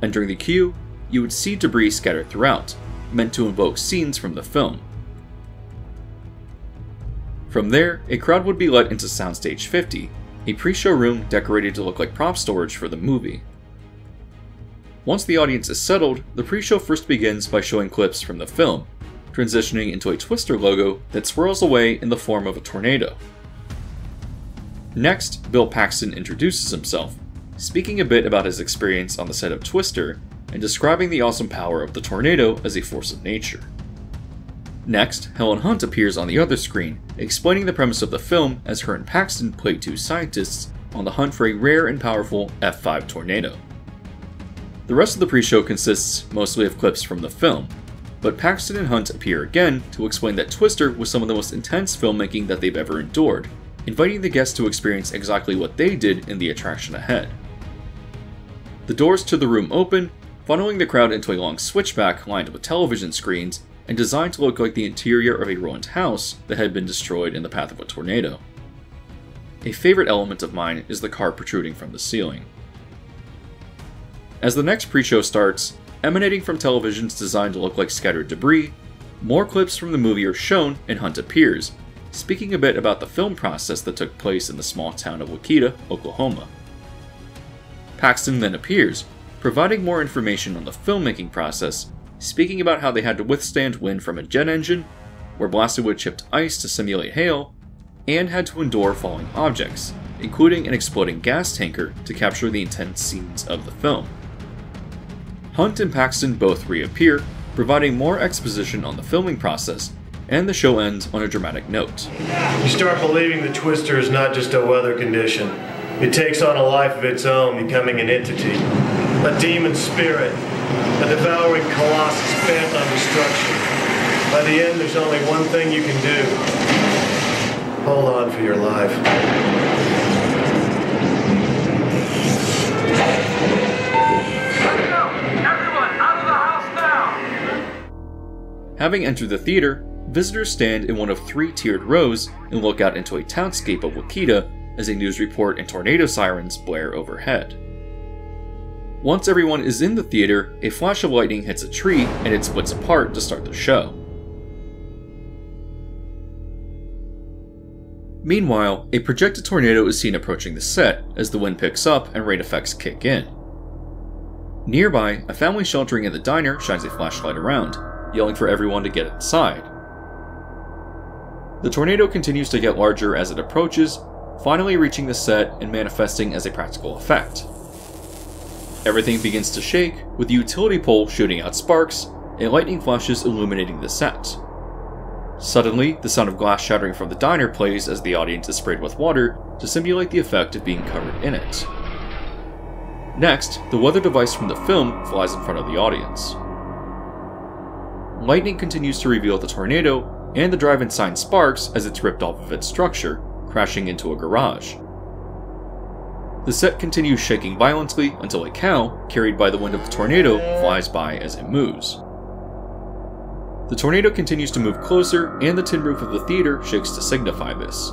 Entering the queue, you would see debris scattered throughout, meant to invoke scenes from the film. From there, a crowd would be led into Soundstage 50, a pre-show room decorated to look like prop storage for the movie. Once the audience is settled, the pre-show first begins by showing clips from the film, transitioning into a Twister logo that swirls away in the form of a tornado. Next, Bill Paxton introduces himself, speaking a bit about his experience on the set of Twister and describing the awesome power of the tornado as a force of nature. Next, Helen Hunt appears on the other screen, explaining the premise of the film as her and Paxton play two scientists on the hunt for a rare and powerful F5 tornado. The rest of the pre show consists mostly of clips from the film, but Paxton and Hunt appear again to explain that Twister was some of the most intense filmmaking that they've ever endured, inviting the guests to experience exactly what they did in the attraction ahead. The doors to the room open, funneling the crowd into a long switchback lined with television screens and designed to look like the interior of a ruined house that had been destroyed in the path of a tornado. A favorite element of mine is the car protruding from the ceiling. As the next pre show starts, emanating from televisions designed to look like scattered debris, more clips from the movie are shown and Hunt appears, speaking a bit about the film process that took place in the small town of Wakita, Oklahoma. Paxton then appears, providing more information on the filmmaking process, speaking about how they had to withstand wind from a jet engine, were blasted with chipped ice to simulate hail, and had to endure falling objects, including an exploding gas tanker to capture the intense scenes of the film. Hunt and Paxton both reappear, providing more exposition on the filming process, and the show ends on a dramatic note. You start believing the twister is not just a weather condition. It takes on a life of its own, becoming an entity, a demon spirit, a devouring colossus bent on destruction. By the end, there's only one thing you can do. Hold on for your life. Having entered the theater, visitors stand in one of three tiered rows and look out into a townscape of Wakita as a news report and tornado sirens blare overhead. Once everyone is in the theater, a flash of lightning hits a tree and it splits apart to start the show. Meanwhile, a projected tornado is seen approaching the set as the wind picks up and rain effects kick in. Nearby, a family sheltering in the diner shines a flashlight around, yelling for everyone to get inside. The tornado continues to get larger as it approaches, finally reaching the set and manifesting as a practical effect. Everything begins to shake, with the utility pole shooting out sparks and lightning flashes illuminating the set. Suddenly, the sound of glass shattering from the diner plays as the audience is sprayed with water to simulate the effect of being covered in it. Next, the weather device from the film flies in front of the audience. Lightning continues to reveal the tornado, and the drive-in sign sparks as it's ripped off of its structure, crashing into a garage. The set continues shaking violently until a cow, carried by the wind of the tornado, flies by as it moves. The tornado continues to move closer, and the tin roof of the theater shakes to signify this.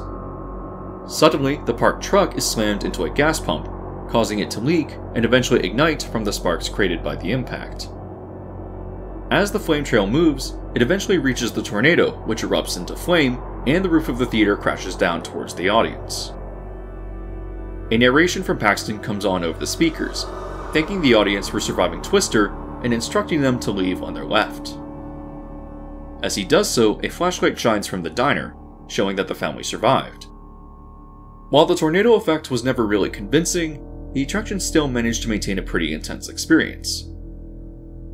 Suddenly, the parked truck is slammed into a gas pump, causing it to leak and eventually ignite from the sparks created by the impact. As the flame trail moves, it eventually reaches the tornado, which erupts into flame, and the roof of the theater crashes down towards the audience. A narration from Paxton comes on over the speakers, thanking the audience for surviving Twister and instructing them to leave on their left. As he does so, a flashlight shines from the diner, showing that the family survived. While the tornado effect was never really convincing, the attraction still managed to maintain a pretty intense experience.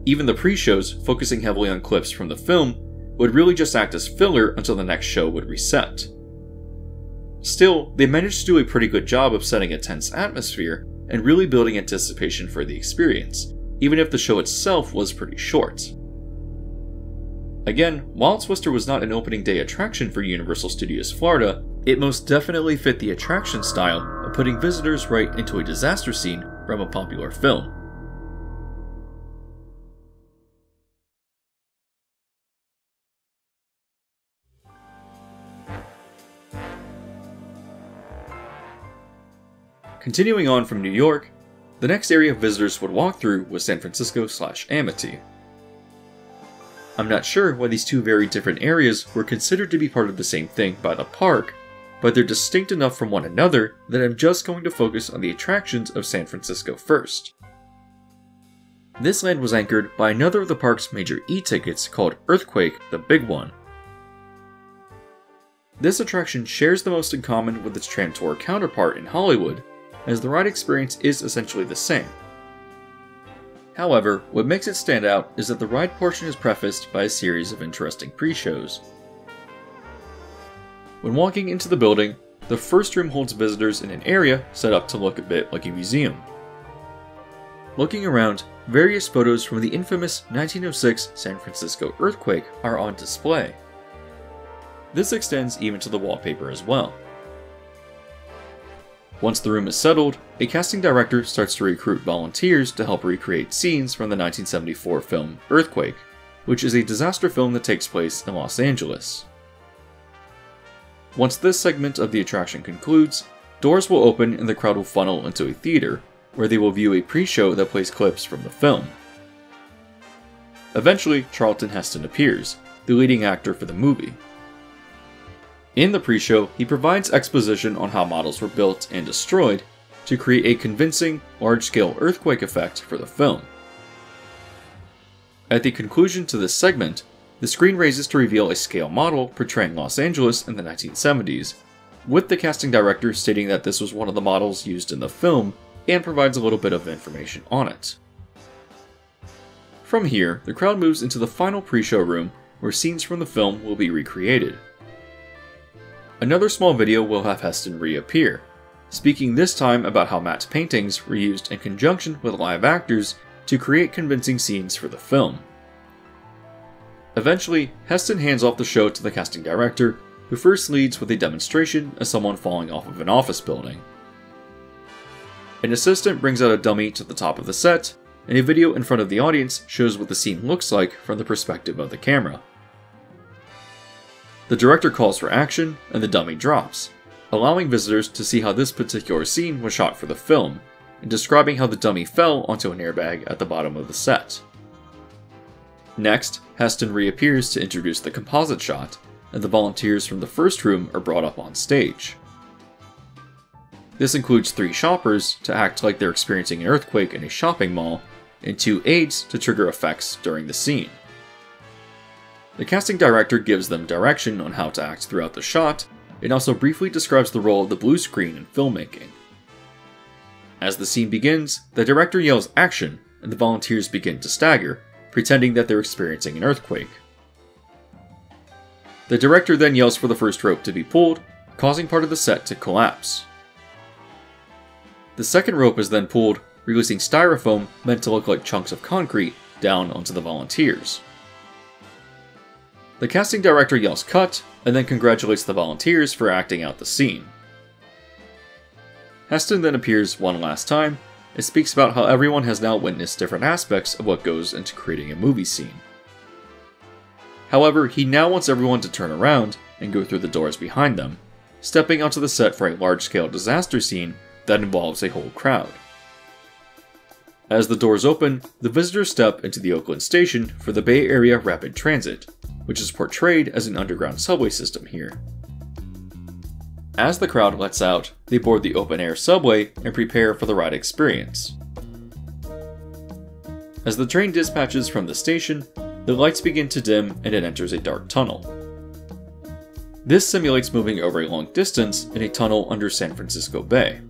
Even the pre shows, focusing heavily on clips from the film, would really just act as filler until the next show would reset. Still, they managed to do a pretty good job of setting a tense atmosphere and really building anticipation for the experience, even if the show itself was pretty short. Again, while Twister was not an opening day attraction for Universal Studios Florida, it most definitely fit the attraction style of putting visitors right into a disaster scene from a popular film. Continuing on from New York, the next area visitors would walk through was San Francisco slash Amity. I'm not sure why these two very different areas were considered to be part of the same thing by the park, but they're distinct enough from one another that I'm just going to focus on the attractions of San Francisco first. This land was anchored by another of the park's major e-tickets called Earthquake, the Big One. This attraction shares the most in common with its tram tour counterpart in Hollywood, as the ride experience is essentially the same. However, what makes it stand out is that the ride portion is prefaced by a series of interesting pre-shows. When walking into the building, the first room holds visitors in an area set up to look a bit like a museum. Looking around, various photos from the infamous 1906 San Francisco earthquake are on display. This extends even to the wallpaper as well. Once the room is settled, a casting director starts to recruit volunteers to help recreate scenes from the 1974 film Earthquake, which is a disaster film that takes place in Los Angeles. Once this segment of the attraction concludes, doors will open and the crowd will funnel into a theater, where they will view a pre-show that plays clips from the film. Eventually, Charlton Heston appears, the leading actor for the movie. In the pre-show, he provides exposition on how models were built and destroyed to create a convincing, large-scale earthquake effect for the film. At the conclusion to this segment, the screen raises to reveal a scale model portraying Los Angeles in the 1970s, with the casting director stating that this was one of the models used in the film and provides a little bit of information on it. From here, the crowd moves into the final pre-show room where scenes from the film will be recreated. Another small video will have Heston reappear, speaking this time about how matte paintings were used in conjunction with live actors to create convincing scenes for the film. Eventually, Heston hands off the show to the casting director, who first leads with a demonstration of someone falling off of an office building. An assistant brings out a dummy to the top of the set, and a video in front of the audience shows what the scene looks like from the perspective of the camera. The director calls for action, and the dummy drops, allowing visitors to see how this particular scene was shot for the film, and describing how the dummy fell onto an airbag at the bottom of the set. Next, Heston reappears to introduce the composite shot, and the volunteers from the first room are brought up on stage. This includes three shoppers to act like they're experiencing an earthquake in a shopping mall, and two aides to trigger effects during the scene. The casting director gives them direction on how to act throughout the shot, and also briefly describes the role of the blue screen in filmmaking. As the scene begins, the director yells action, and the volunteers begin to stagger, pretending that they're experiencing an earthquake. The director then yells for the first rope to be pulled, causing part of the set to collapse. The second rope is then pulled, releasing styrofoam meant to look like chunks of concrete down onto the volunteers. The casting director yells cut, and then congratulates the volunteers for acting out the scene. Heston then appears one last time and speaks about how everyone has now witnessed different aspects of what goes into creating a movie scene. However, he now wants everyone to turn around and go through the doors behind them, stepping onto the set for a large scale disaster scene that involves a whole crowd. As the doors open, the visitors step into the Oakland station for the Bay Area Rapid Transit, which is portrayed as an underground subway system here. As the crowd lets out, they board the open air subway and prepare for the ride experience. As the train dispatches from the station, the lights begin to dim and it enters a dark tunnel. This simulates moving over a long distance in a tunnel under San Francisco Bay.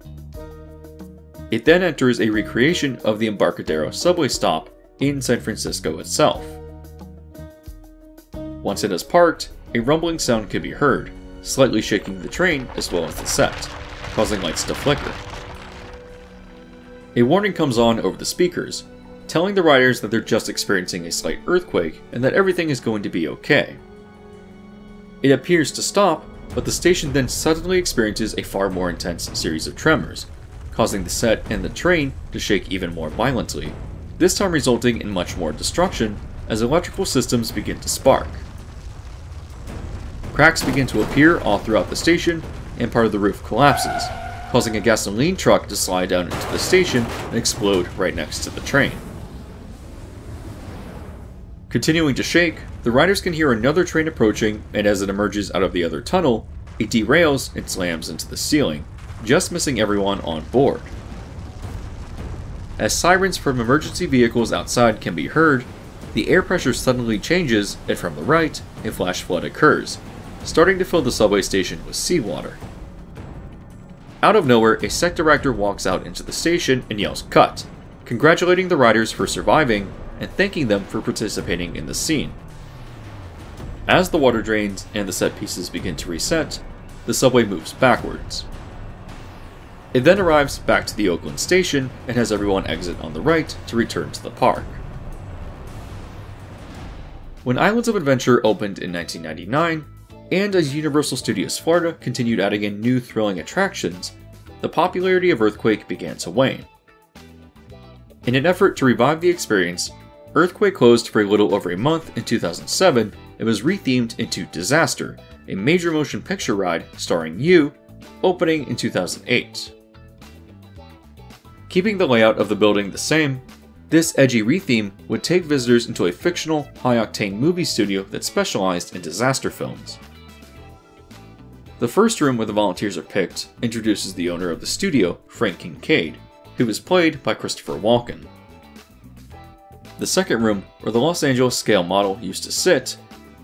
It then enters a recreation of the Embarcadero subway stop in San Francisco itself. Once it is parked, a rumbling sound can be heard, slightly shaking the train as well as the set, causing lights to flicker. A warning comes on over the speakers, telling the riders that they're just experiencing a slight earthquake and that everything is going to be okay. It appears to stop, but the station then suddenly experiences a far more intense series of tremors, causing the set and the train to shake even more violently, this time resulting in much more destruction as electrical systems begin to spark. Cracks begin to appear all throughout the station, and part of the roof collapses, causing a gasoline truck to slide down into the station and explode right next to the train. Continuing to shake, the riders can hear another train approaching, and as it emerges out of the other tunnel, it derails and slams into the ceiling, just missing everyone on board. As sirens from emergency vehicles outside can be heard, the air pressure suddenly changes, and from the right, a flash flood occurs, starting to fill the subway station with seawater. Out of nowhere, a set director walks out into the station and yells cut, congratulating the riders for surviving and thanking them for participating in the scene. As the water drains and the set pieces begin to reset, the subway moves backwards. It then arrives back to the Oakland station and has everyone exit on the right to return to the park. When Islands of Adventure opened in 1999, and as Universal Studios Florida continued adding in new thrilling attractions, the popularity of Earthquake began to wane. In an effort to revive the experience, Earthquake closed for a little over a month in 2007 and was rethemed into Disaster, a major motion picture ride starring you, opening in 2008. Keeping the layout of the building the same, this edgy retheme would take visitors into a fictional, high octane movie studio that specialized in disaster films. The first room where the volunteers are picked introduces the owner of the studio, Frank Kincaid, who is played by Christopher Walken. The second room, where the Los Angeles scale model used to sit,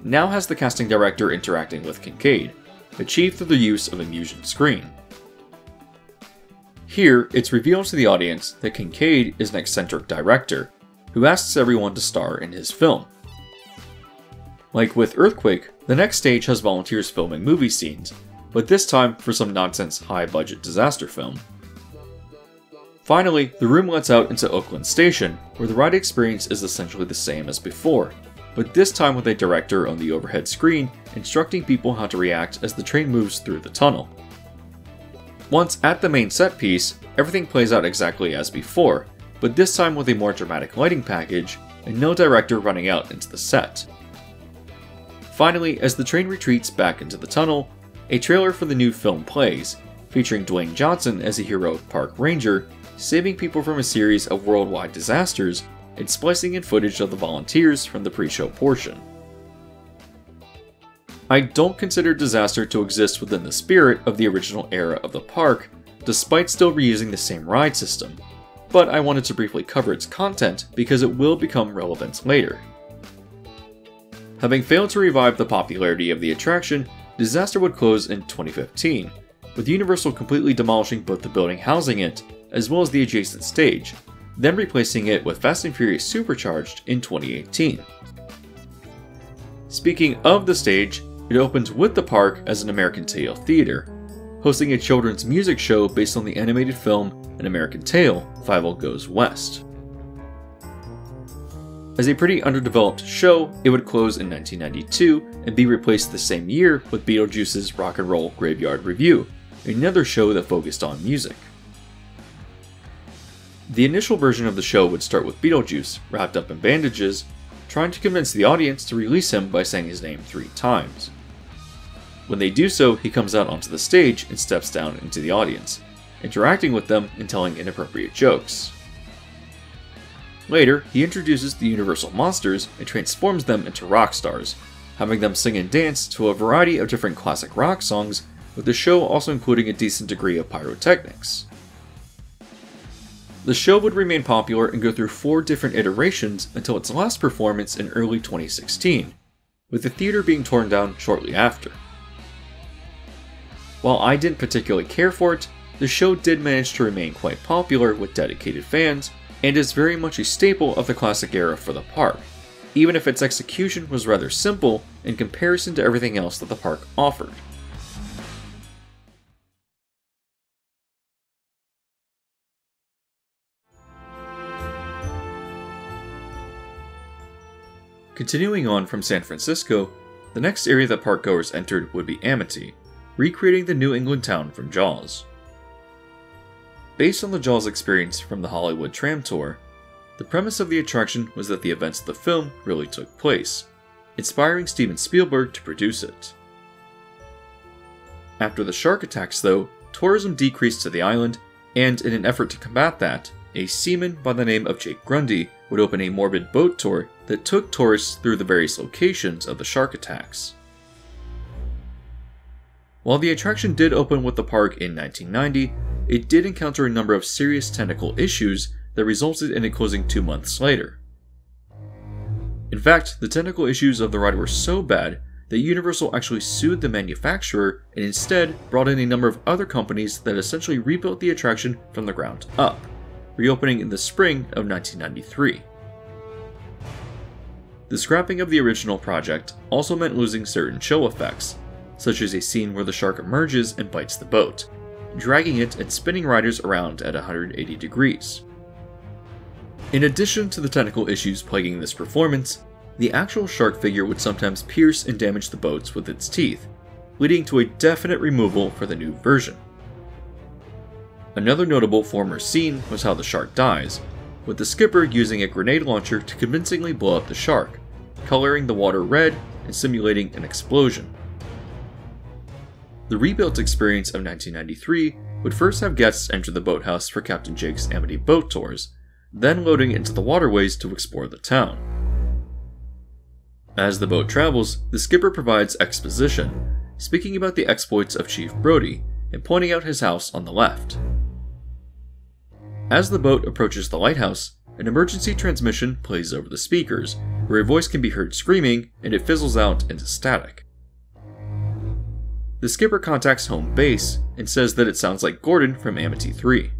now has the casting director interacting with Kincaid, achieved through the use of a Musion screen. Here, it's revealed to the audience that Kincaid is an eccentric director who asks everyone to star in his film. Like with Earthquake, the next stage has volunteers filming movie scenes, but this time for some nonsense high budget disaster film. Finally, the room lets out into Oakland Station, where the ride experience is essentially the same as before, but this time with a director on the overhead screen instructing people how to react as the train moves through the tunnel. Once at the main set piece, everything plays out exactly as before, but this time with a more dramatic lighting package and no director running out into the set. Finally, as the train retreats back into the tunnel, a trailer for the new film plays, featuring Dwayne Johnson as a heroic park ranger, saving people from a series of worldwide disasters and splicing in footage of the volunteers from the pre show portion. I don't consider Disaster to exist within the spirit of the original era of the park, despite still reusing the same ride system, but I wanted to briefly cover its content because it will become relevant later. Having failed to revive the popularity of the attraction, Disaster would close in 2015, with Universal completely demolishing both the building housing it as well as the adjacent stage, then replacing it with Fast and Furious Supercharged in 2018. Speaking of the stage, it opens with the park as an American Tail theater, hosting a children's music show based on the animated film An American Tail Fievel Goes West. As a pretty underdeveloped show, it would close in 1992 and be replaced the same year with Beetlejuice's Rock and Roll Graveyard Revue, another show that focused on music. The initial version of the show would start with Beetlejuice, wrapped up in bandages, trying to convince the audience to release him by saying his name three times. When they do so, he comes out onto the stage and steps down into the audience, interacting with them and telling inappropriate jokes. Later, he introduces the Universal Monsters and transforms them into rock stars, having them sing and dance to a variety of different classic rock songs, with the show also including a decent degree of pyrotechnics. The show would remain popular and go through four different iterations until its last performance in early 2016, with the theater being torn down shortly after. While I didn't particularly care for it, the show did manage to remain quite popular with dedicated fans, and is very much a staple of the classic era for the park, even if its execution was rather simple in comparison to everything else that the park offered. Continuing on from San Francisco, the next area that parkgoers entered would be Amity, recreating the New England town from Jaws. Based on the Jaws experience from the Hollywood tram tour, the premise of the attraction was that the events of the film really took place, inspiring Steven Spielberg to produce it. After the shark attacks, though, tourism decreased to the island, and in an effort to combat that, a seaman by the name of Jake Grundy would open a morbid boat tour that took tourists through the various locations of the shark attacks. While the attraction did open with the park in 1990, it did encounter a number of serious technical issues that resulted in it closing two months later. In fact, the technical issues of the ride were so bad that Universal actually sued the manufacturer and instead brought in a number of other companies that essentially rebuilt the attraction from the ground up, reopening in the spring of 1993. The scrapping of the original project also meant losing certain show effects, such as a scene where the shark emerges and bites the boat, dragging it and spinning riders around at 180 degrees. In addition to the technical issues plaguing this performance, the actual shark figure would sometimes pierce and damage the boats with its teeth, leading to a definite removal for the new version. Another notable former scene was how the shark dies, with the skipper using a grenade launcher to convincingly blow up the shark, coloring the water red and simulating an explosion. The rebuilt experience of 1993 would first have guests enter the boathouse for Captain Jake's Amity boat tours, then loading into the waterways to explore the town. As the boat travels, the skipper provides exposition, speaking about the exploits of Chief Brody and pointing out his house on the left. As the boat approaches the lighthouse, an emergency transmission plays over the speakers, where a voice can be heard screaming and it fizzles out into static. The skipper contacts home base and says that it sounds like Gordon from Amity 3.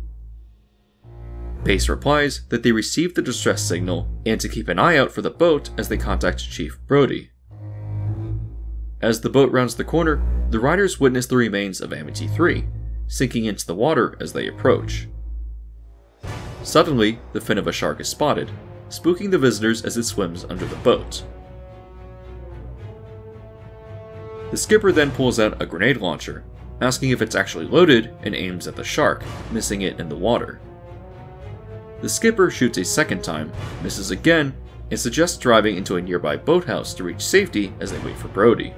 Base replies that they received the distress signal and to keep an eye out for the boat as they contact Chief Brody. As the boat rounds the corner, the riders witness the remains of Amity 3, sinking into the water as they approach. Suddenly, the fin of a shark is spotted, spooking the visitors as it swims under the boat. The skipper then pulls out a grenade launcher, asking if it's actually loaded, and aims at the shark, missing it in the water. The skipper shoots a second time, misses again, and suggests driving into a nearby boathouse to reach safety as they wait for Brody.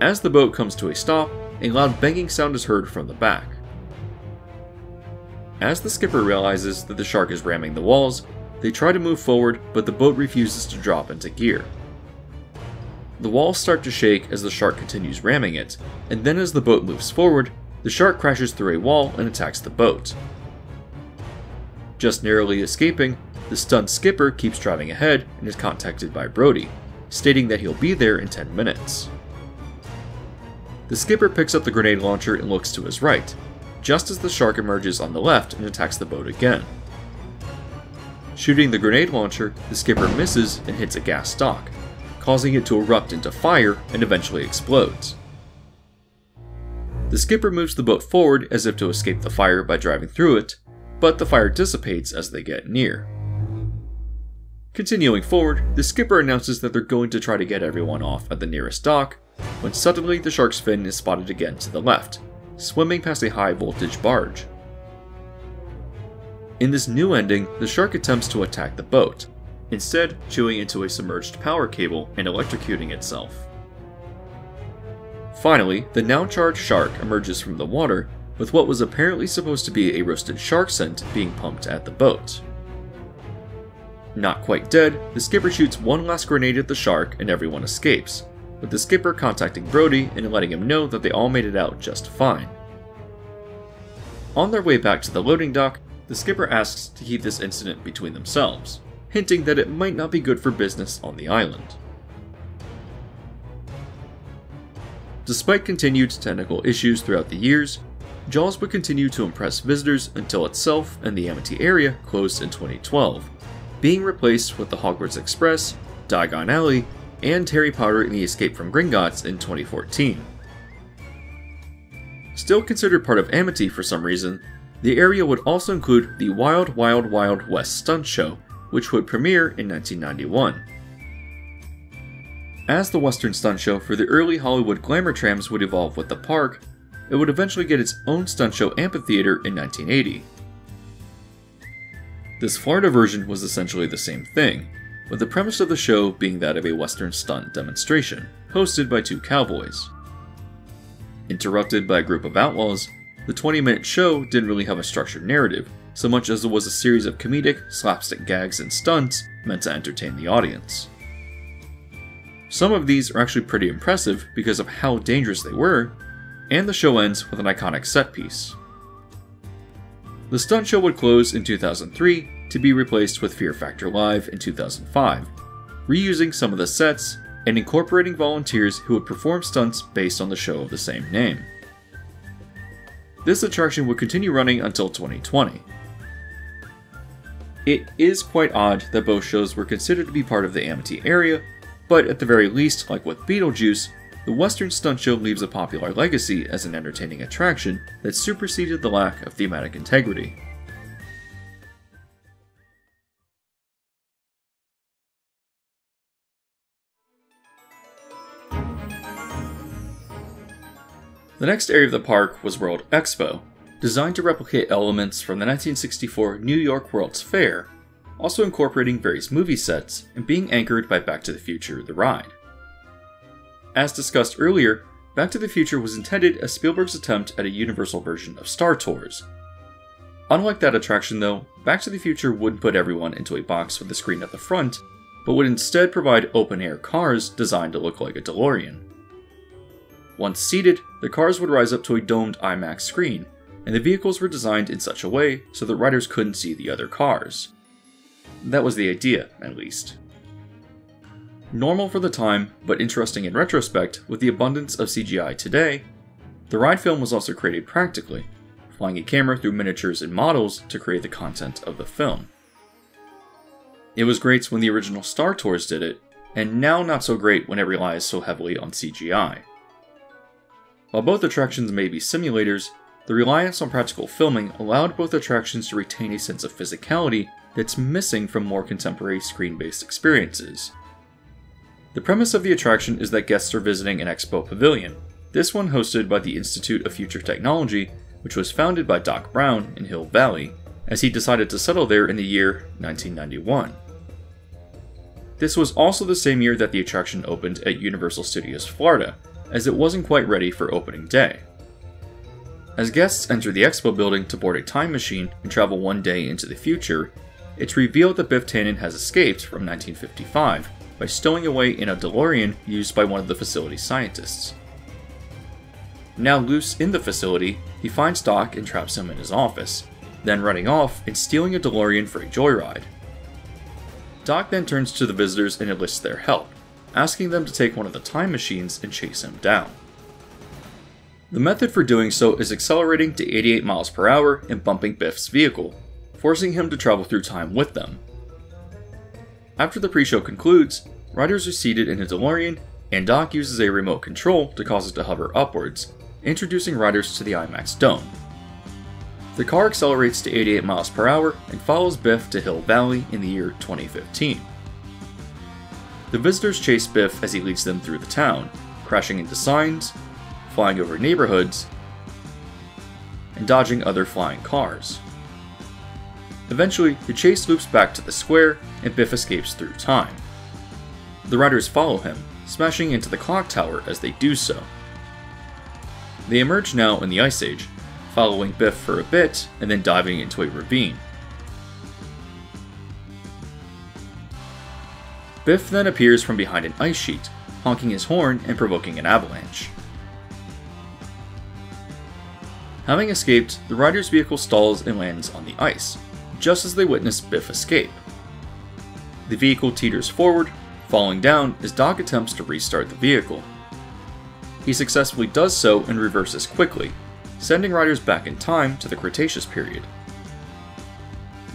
As the boat comes to a stop, a loud banging sound is heard from the back. As the skipper realizes that the shark is ramming the walls, they try to move forward, but the boat refuses to drop into gear. The walls start to shake as the shark continues ramming it, and then as the boat moves forward, the shark crashes through a wall and attacks the boat. Just narrowly escaping, the stunned skipper keeps driving ahead and is contacted by Brody, stating that he'll be there in 10 minutes. The skipper picks up the grenade launcher and looks to his right, just as the shark emerges on the left and attacks the boat again. Shooting the grenade launcher, the skipper misses and hits a gas stock, causing it to erupt into fire and eventually explodes. The skipper moves the boat forward as if to escape the fire by driving through it, but the fire dissipates as they get near. Continuing forward, the skipper announces that they're going to try to get everyone off at the nearest dock, when suddenly the shark's fin is spotted again to the left, swimming past a high voltage barge. In this new ending, the shark attempts to attack the boat, instead chewing into a submerged power cable and electrocuting itself. Finally, the now charged shark emerges from the water with what was apparently supposed to be a roasted shark scent being pumped at the boat. Not quite dead, the skipper shoots one last grenade at the shark and everyone escapes, with the skipper contacting Brody and letting him know that they all made it out just fine. On their way back to the loading dock, the skipper asks to keep this incident between themselves, hinting that it might not be good for business on the island. Despite continued technical issues throughout the years, Jaws would continue to impress visitors until itself and the Amity area closed in 2012, being replaced with the Hogwarts Express, Diagon Alley, and Harry Potter and the Escape from Gringotts in 2014. Still considered part of Amity for some reason, the area would also include the Wild Wild Wild West Stunt Show, which would premiere in 1991. As the Western Stunt Show for the early Hollywood glamour trams would evolve with the park, it would eventually get its own stunt show amphitheater in 1980. This Florida version was essentially the same thing, with the premise of the show being that of a Western stunt demonstration, hosted by two cowboys. Interrupted by a group of outlaws, the 20 minute show didn't really have a structured narrative, so much as it was a series of comedic, slapstick gags and stunts meant to entertain the audience. Some of these are actually pretty impressive because of how dangerous they were, and the show ends with an iconic set piece. The stunt show would close in 2003 to be replaced with Fear Factor Live in 2005, reusing some of the sets and incorporating volunteers who would perform stunts based on the show of the same name. This attraction would continue running until 2020, It is quite odd that both shows were considered to be part of the Amity area, but at the very least, like with Beetlejuice, the Western Stunt Show leaves a popular legacy as an entertaining attraction that superseded the lack of thematic integrity. The next area of the park was World Expo, designed to replicate elements from the 1964 New York World's Fair, also incorporating various movie sets and being anchored by Back to the Future the ride. As discussed earlier, Back to the Future was intended as Spielberg's attempt at a universal version of Star Tours. Unlike that attraction, though, Back to the Future wouldn't put everyone into a box with a screen at the front, but would instead provide open air cars designed to look like a DeLorean. Once seated, the cars would rise up to a domed IMAX screen, and the vehicles were designed in such a way so that riders couldn't see the other cars. That was the idea, at least. Normal for the time, but interesting in retrospect with the abundance of CGI today, the ride film was also created practically, flying a camera through miniatures and models to create the content of the film. It was great when the original Star Tours did it, and now not so great when it relies so heavily on CGI. While both attractions may be simulators, the reliance on practical filming allowed both attractions to retain a sense of physicality that's missing from more contemporary screen based experiences. The premise of the attraction is that guests are visiting an expo pavilion, this one hosted by the Institute of Future Technology, which was founded by Doc Brown in Hill Valley, as he decided to settle there in the year 1991. This was also the same year that the attraction opened at Universal Studios Florida, as it wasn't quite ready for opening day. As guests enter the expo building to board a time machine and travel one day into the future, it's revealed that Biff Tannen has escaped from 1955 by stowing away in a DeLorean used by one of the facility's scientists. Now loose in the facility, he finds Doc and traps him in his office, then running off and stealing a DeLorean for a joyride. Doc then turns to the visitors and enlists their help, asking them to take one of the time machines and chase him down. The method for doing so is accelerating to 88 miles per hour and bumping Biff's vehicle, forcing him to travel through time with them. After the pre show concludes, riders are seated in a DeLorean, and Doc uses a remote control to cause it to hover upwards, introducing riders to the IMAX Dome. The car accelerates to 88 miles per hour and follows Biff to Hill Valley in the year 2015. The visitors chase Biff as he leads them through the town, crashing into signs, flying over neighborhoods, and dodging other flying cars. Eventually, the chase loops back to the square and Biff escapes through time. The riders follow him, smashing into the clock tower as they do so. They emerge now in the Ice Age, following Biff for a bit and then diving into a ravine. Biff then appears from behind an ice sheet, honking his horn and provoking an avalanche. Having escaped, the rider's vehicle stalls and lands on the ice, just as they witness Biff escape. The vehicle teeters forward, falling down as Doc attempts to restart the vehicle. He successfully does so and reverses quickly, sending riders back in time to the Cretaceous period.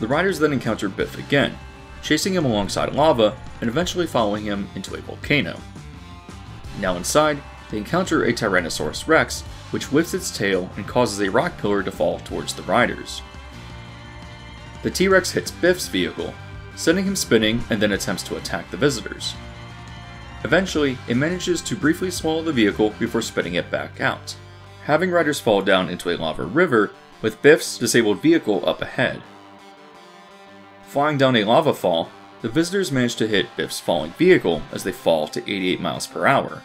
The riders then encounter Biff again, chasing him alongside lava and eventually following him into a volcano. Now inside, they encounter a Tyrannosaurus Rex, which whips its tail and causes a rock pillar to fall towards the riders. The T Rex hits Biff's vehicle, sending him spinning and then attempts to attack the visitors. Eventually, it manages to briefly swallow the vehicle before spitting it back out, having riders fall down into a lava river with Biff's disabled vehicle up ahead. Flying down a lava fall, the visitors manage to hit Biff's falling vehicle as they fall to 88 miles per hour.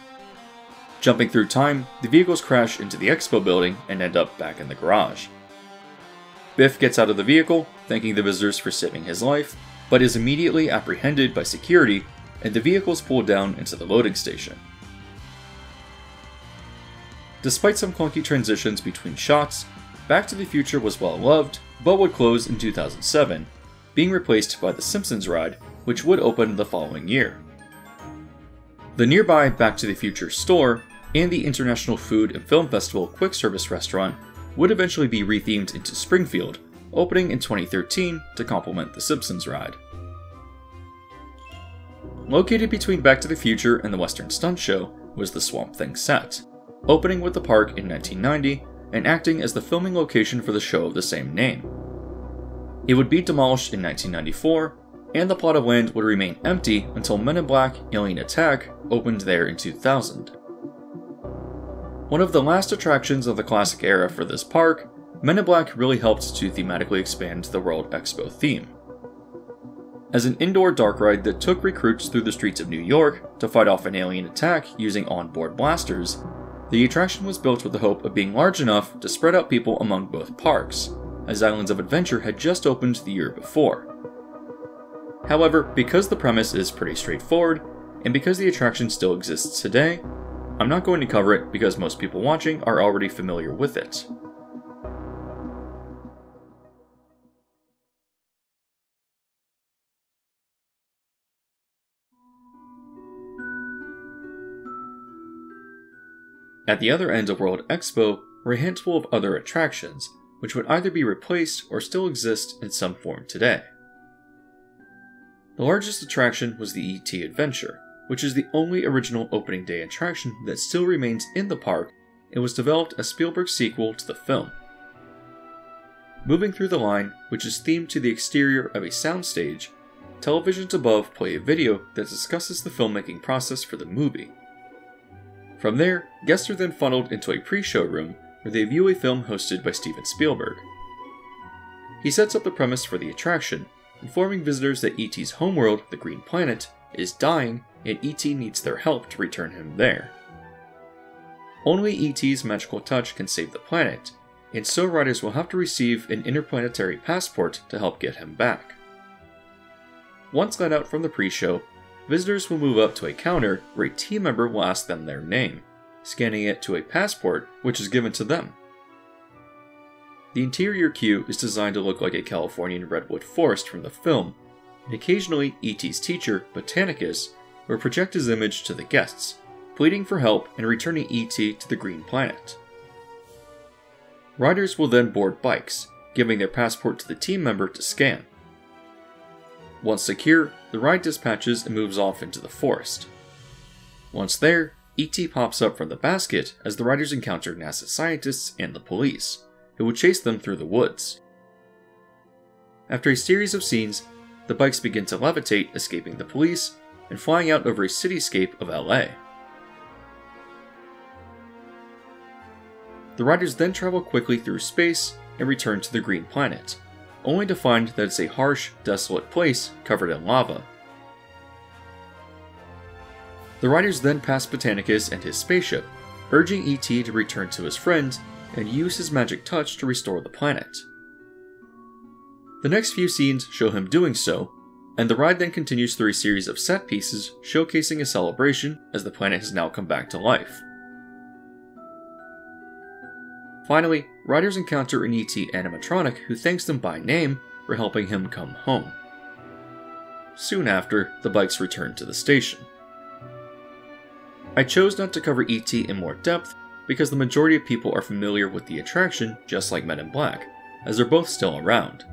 Jumping through time, the vehicles crash into the expo building and end up back in the garage. Biff gets out of the vehicle, thanking the visitors for saving his life, but is immediately apprehended by security and the vehicles pulled down into the loading station. Despite some clunky transitions between shots, Back to the Future was well loved, but would close in 2007, being replaced by the Simpsons ride, which would open the following year. The nearby Back to the Future store and the International Food and Film Festival quick service restaurant would eventually be rethemed into Springfield, opening in 2013 to complement the Simpsons ride. Located between Back to the Future and the Western Stunt Show was the Swamp Thing set, opening with the park in 1990 and acting as the filming location for the show of the same name. It would be demolished in 1994, and the plot of land would remain empty until Men in Black Alien Attack opened there in 2000. One of the last attractions of the classic era for this park, Men in Black really helped to thematically expand the World Expo theme. As an indoor dark ride that took recruits through the streets of New York to fight off an alien attack using onboard blasters, the attraction was built with the hope of being large enough to spread out people among both parks, as Islands of Adventure had just opened the year before. However, because the premise is pretty straightforward, and because the attraction still exists today, I'm not going to cover it because most people watching are already familiar with it. At the other end of World Expo were a handful of other attractions, which would either be replaced or still exist in some form today. The largest attraction was the ET Adventure, which is the only original opening day attraction that still remains in the park and was developed as Spielberg's sequel to the film. Moving through the line, which is themed to the exterior of a soundstage, televisions above play a video that discusses the filmmaking process for the movie. From there, guests are then funneled into a pre show room where they view a film hosted by Steven Spielberg. He sets up the premise for the attraction, informing visitors that E.T.'s homeworld, the Green Planet, is dying and E.T. needs their help to return him there. Only E.T.'s magical touch can save the planet, and so riders will have to receive an interplanetary passport to help get him back. Once let out from the pre show, visitors will move up to a counter where a team member will ask them their name, scanning it to a passport which is given to them. The interior queue is designed to look like a Californian redwood forest from the film, and occasionally E.T.'s teacher, Botanicus, will project his image to the guests, pleading for help and returning E.T. to the green planet. Riders will then board bikes, giving their passport to the team member to scan. Once secure, the ride dispatches and moves off into the forest. Once there, E.T. pops up from the basket as the riders encounter NASA scientists and the police, who will chase them through the woods. After a series of scenes, the bikes begin to levitate, escaping the police and flying out over a cityscape of LA. The riders then travel quickly through space and return to the green planet, only to find that it's a harsh, desolate place covered in lava. The riders then pass Botanicus and his spaceship, urging E.T. to return to his friends and use his magic touch to restore the planet. The next few scenes show him doing so, and the ride then continues through a series of set pieces showcasing a celebration as the planet has now come back to life. Finally, riders encounter an ET animatronic who thanks them by name for helping him come home. Soon after, the bikes return to the station. I chose not to cover ET in more depth because the majority of people are familiar with the attraction just like Men in Black, as they're both still around.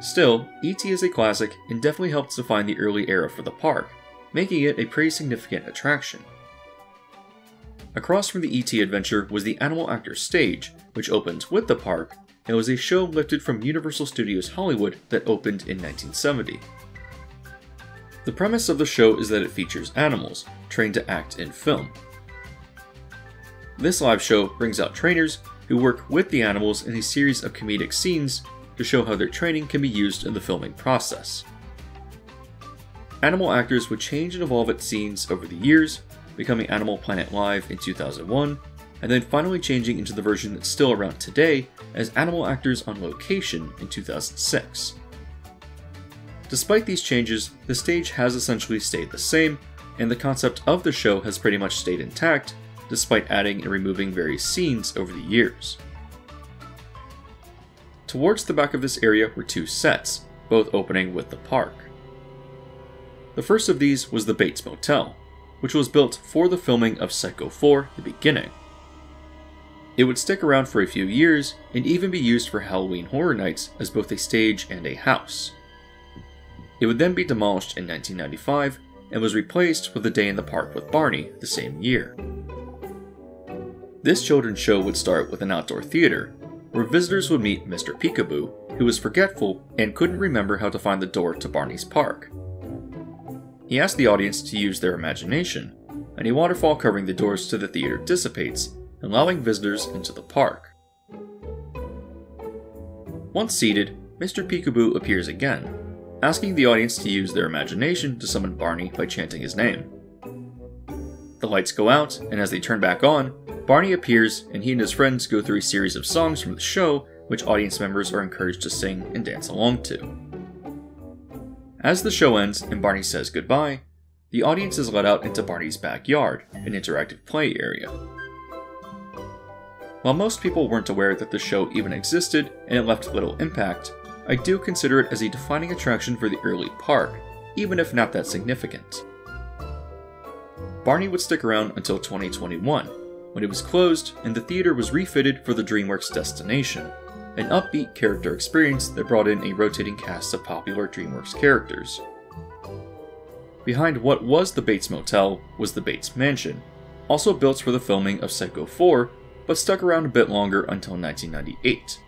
Still, E.T. is a classic and definitely helped define the early era for the park, making it a pretty significant attraction. Across from the E.T. adventure was the Animal Actors stage, which opens with the park, and was a show lifted from Universal Studios Hollywood that opened in 1970. The premise of the show is that it features animals, trained to act in film. This live show brings out trainers who work with the animals in a series of comedic scenes to show how their training can be used in the filming process. Animal actors would change and evolve at scenes over the years, becoming Animal Planet Live in 2001, and then finally changing into the version that's still around today as Animal Actors on Location in 2006. Despite these changes, the stage has essentially stayed the same, and the concept of the show has pretty much stayed intact, despite adding and removing various scenes over the years. Towards the back of this area were two sets, both opening with the park. The first of these was the Bates Motel, which was built for the filming of Psycho 4 The Beginning. It would stick around for a few years and even be used for Halloween Horror Nights as both a stage and a house. It would then be demolished in 1995 and was replaced with A Day in the Park with Barney the same year. This children's show would start with an outdoor theater, where visitors would meet Mr. Peekaboo, who was forgetful and couldn't remember how to find the door to Barney's park. He asked the audience to use their imagination, and a waterfall covering the doors to the theater dissipates, allowing visitors into the park. Once seated, Mr. Peekaboo appears again, asking the audience to use their imagination to summon Barney by chanting his name. The lights go out, and as they turn back on, Barney appears and he and his friends go through a series of songs from the show, which audience members are encouraged to sing and dance along to. As the show ends and Barney says goodbye, the audience is let out into Barney's backyard, an interactive play area. While most people weren't aware that the show even existed and it left little impact, I do consider it as a defining attraction for the early park, even if not that significant. Barney would stick around until 2021, when it was closed and the theater was refitted for the DreamWorks destination, an upbeat character experience that brought in a rotating cast of popular DreamWorks characters. Behind what was the Bates Motel was the Bates Mansion, also built for the filming of Psycho 4, but stuck around a bit longer until 1998.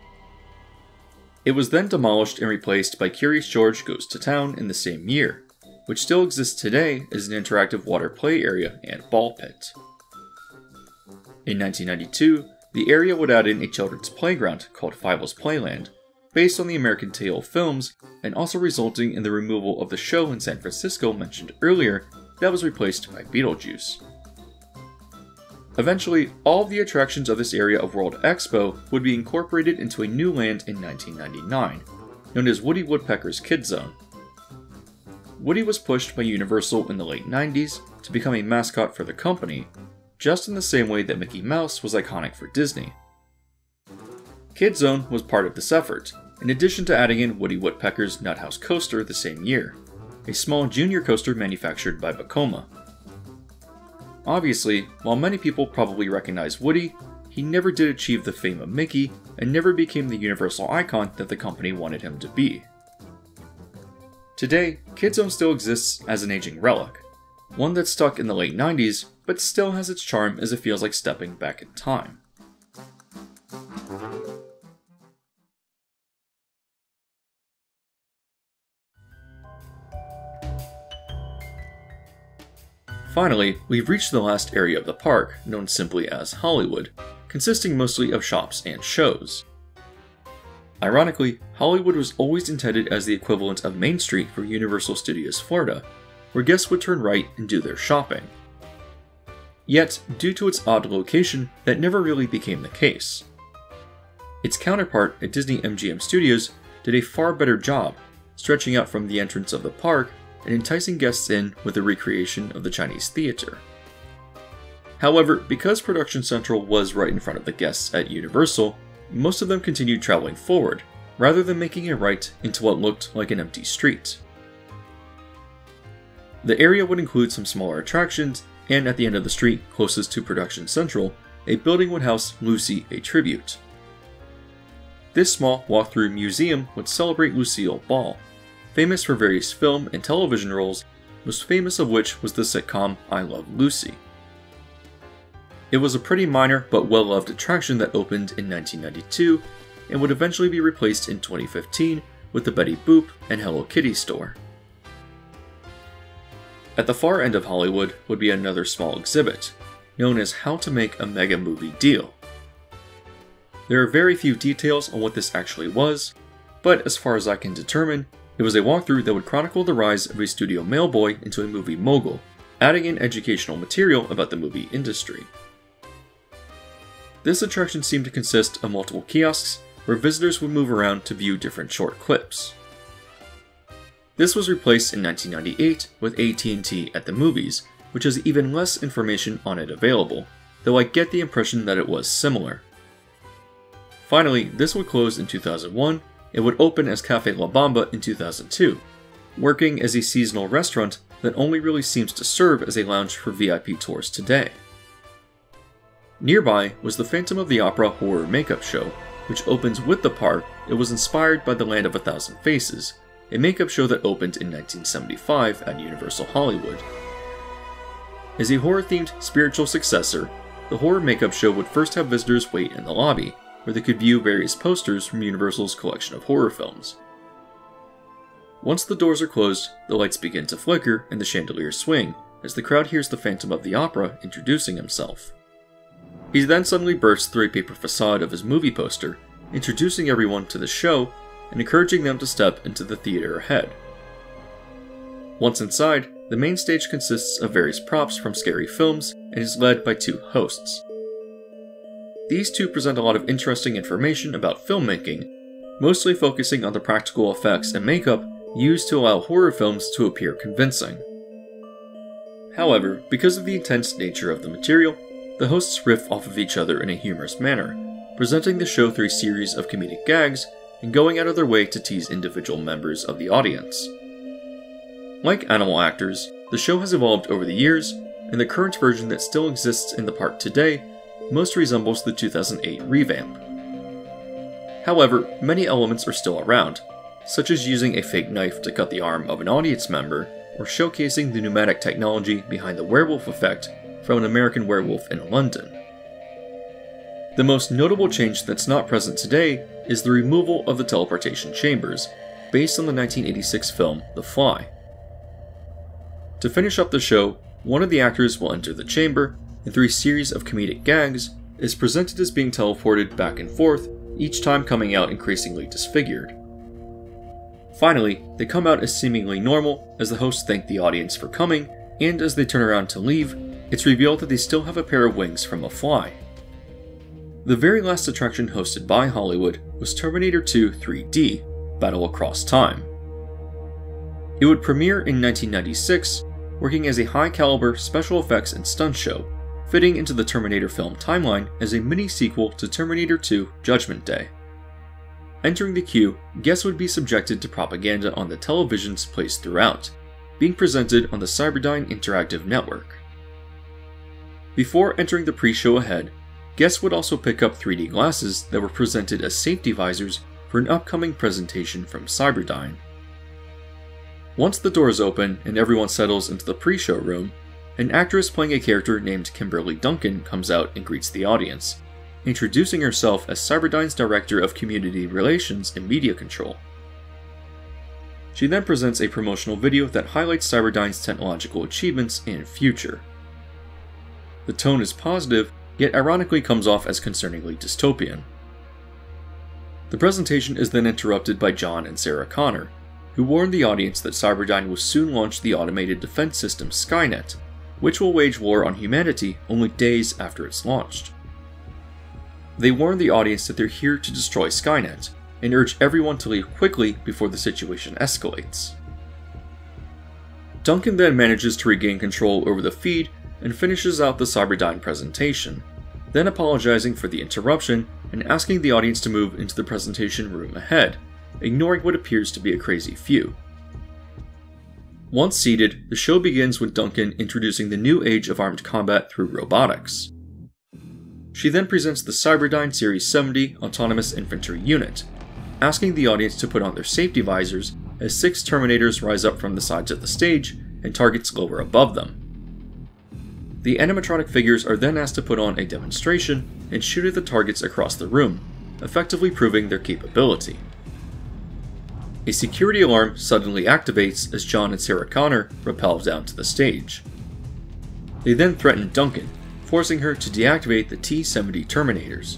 It was then demolished and replaced by Curious George Goes to Town in the same year, which still exists today as an interactive water play area and ball pit. In 1992, the area would add in a children's playground called Fievel's Playland, based on the American Tail films, and also resulting in the removal of the show in San Francisco mentioned earlier that was replaced by Beetlejuice. Eventually, all the attractions of this area of World Expo would be incorporated into a new land in 1999, known as Woody Woodpecker's Kid Zone. Woody was pushed by Universal in the late 90s to become a mascot for the company, just in the same way that Mickey Mouse was iconic for Disney. KidZone was part of this effort, in addition to adding in Woody Woodpecker's Nuthouse Coaster the same year, a small junior coaster manufactured by Vekoma. Obviously, while many people probably recognize Woody, he never did achieve the fame of Mickey and never became the universal icon that the company wanted him to be. Today, KidZone still exists as an aging relic, one that stuck in the late 90s, but still has its charm as it feels like stepping back in time. Finally, we've reached the last area of the park, known simply as Hollywood, consisting mostly of shops and shows. Ironically, Hollywood was always intended as the equivalent of Main Street for Universal Studios Florida, where guests would turn right and do their shopping. Yet, due to its odd location, that never really became the case. Its counterpart at Disney MGM Studios did a far better job, stretching out from the entrance of the park and enticing guests in with a recreation of the Chinese theater. However, because Production Central was right in front of the guests at Universal, most of them continued traveling forward, rather than making a right into what looked like an empty street. The area would include some smaller attractions, and at the end of the street, closest to Production Central, a building would house Lucy a Tribute. This small walk-through museum would celebrate Lucille Ball, famous for various film and television roles, most famous of which was the sitcom I Love Lucy. It was a pretty minor but well loved attraction that opened in 1992 and would eventually be replaced in 2015 with the Betty Boop and Hello Kitty store. At the far end of Hollywood would be another small exhibit, known as How to Make a Mega Movie Deal. There are very few details on what this actually was, but as far as I can determine, it was a walkthrough that would chronicle the rise of a studio mailboy into a movie mogul, adding in educational material about the movie industry. This attraction seemed to consist of multiple kiosks where visitors would move around to view different short clips. This was replaced in 1998 with AT&T at the movies, which has even less information on it available, though I get the impression that it was similar. Finally, this would close in 2001 it would open as Cafe La Bamba in 2002, working as a seasonal restaurant that only really seems to serve as a lounge for VIP tours today. Nearby was the Phantom of the Opera horror makeup show, which opens with the part it was inspired by The Land of a Thousand Faces, a makeup show that opened in 1975 at Universal Hollywood. As a horror themed spiritual successor, the horror makeup show would first have visitors wait in the lobby, where they could view various posters from Universal's collection of horror films. Once the doors are closed, the lights begin to flicker and the chandeliers swing as the crowd hears the Phantom of the Opera introducing himself. He then suddenly bursts through a paper facade of his movie poster, introducing everyone to the show and encouraging them to step into the theater ahead. Once inside, the main stage consists of various props from scary films and is led by two hosts. These two present a lot of interesting information about filmmaking, mostly focusing on the practical effects and makeup used to allow horror films to appear convincing. However, because of the intense nature of the material, the hosts riff off of each other in a humorous manner, presenting the show through a series of comedic gags and going out of their way to tease individual members of the audience. Like animal actors, the show has evolved over the years, and the current version that still exists in the park today most resembles the 2008 revamp. However, many elements are still around, such as using a fake knife to cut the arm of an audience member, or showcasing the pneumatic technology behind the werewolf effect from an American werewolf in London. The most notable change that's not present today is the removal of the teleportation chambers, based on the 1986 film The Fly. To finish up the show, one of the actors will enter the chamber, and through a series of comedic gags, is presented as being teleported back and forth, each time coming out increasingly disfigured. Finally, they come out as seemingly normal as the hosts thank the audience for coming, and as they turn around to leave, it's revealed that they still have a pair of wings from a fly. The very last attraction hosted by Hollywood was Terminator 2 3D Battle Across Time. It would premiere in 1996, working as a high caliber special effects and stunt show, fitting into the Terminator film timeline as a mini sequel to Terminator 2 Judgment Day. Entering the queue, guests would be subjected to propaganda on the televisions placed throughout, being presented on the Cyberdyne Interactive Network. Before entering the pre show ahead, guests would also pick up 3D glasses that were presented as safety visors for an upcoming presentation from Cyberdyne. Once the doors open and everyone settles into the pre show room, an actress playing a character named Kimberly Duncan comes out and greets the audience, introducing herself as Cyberdyne's Director of Community Relations and Media Control. She then presents a promotional video that highlights Cyberdyne's technological achievements and future. The tone is positive, yet ironically comes off as concerningly dystopian. The presentation is then interrupted by John and Sarah Connor, who warn the audience that Cyberdyne will soon launch the automated defense system Skynet, which will wage war on humanity only days after it's launched. They warn the audience that they're here to destroy Skynet, and urge everyone to leave quickly before the situation escalates. Duncan then manages to regain control over the feed and finishes out the Cyberdyne presentation, then apologizing for the interruption and asking the audience to move into the presentation room ahead, ignoring what appears to be a crazy few. Once seated, the show begins with Duncan introducing the new age of armed combat through robotics. She then presents the Cyberdyne Series 70 Autonomous Infantry Unit, asking the audience to put on their safety visors as six Terminators rise up from the sides of the stage and targets lower above them. The animatronic figures are then asked to put on a demonstration and shoot at the targets across the room, effectively proving their capability. A security alarm suddenly activates as John and Sarah Connor rappel down to the stage. They then threaten Duncan, forcing her to deactivate the T 70 Terminators.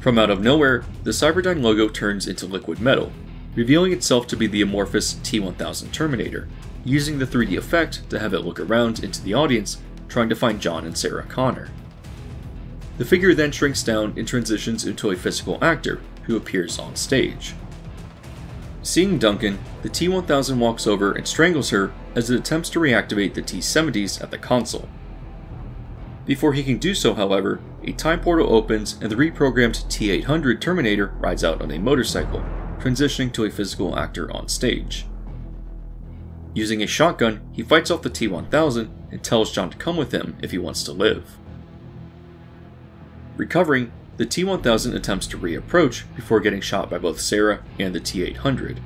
From out of nowhere, the Cyberdyne logo turns into liquid metal, revealing itself to be the amorphous T 1000 Terminator, using the 3D effect to have it look around into the audience trying to find John and Sarah Connor. The figure then shrinks down and transitions into a physical actor who appears on stage. Seeing Duncan, the T 1000 walks over and strangles her as it attempts to reactivate the T 70s at the console. Before he can do so, however, a time portal opens and the reprogrammed T 800 Terminator rides out on a motorcycle, transitioning to a physical actor on stage. Using a shotgun, he fights off the T 1000 and tells John to come with him if he wants to live. Recovering, the T 1000 attempts to reapproach before getting shot by both Sarah and the T 800.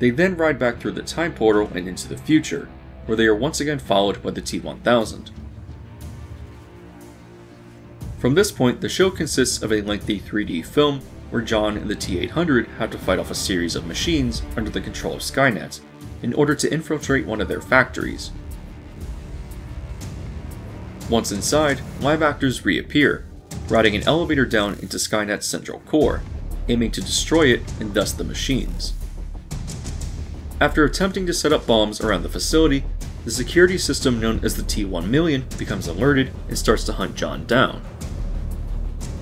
They then ride back through the time portal and into the future, where they are once again followed by the T 1000. From this point, the show consists of a lengthy 3D film where John and the T 800 have to fight off a series of machines under the control of Skynet in order to infiltrate one of their factories. Once inside, live actors reappear, riding an elevator down into Skynet's central core, aiming to destroy it and thus the machines. After attempting to set up bombs around the facility, the security system known as the T-1 Million becomes alerted and starts to hunt John down.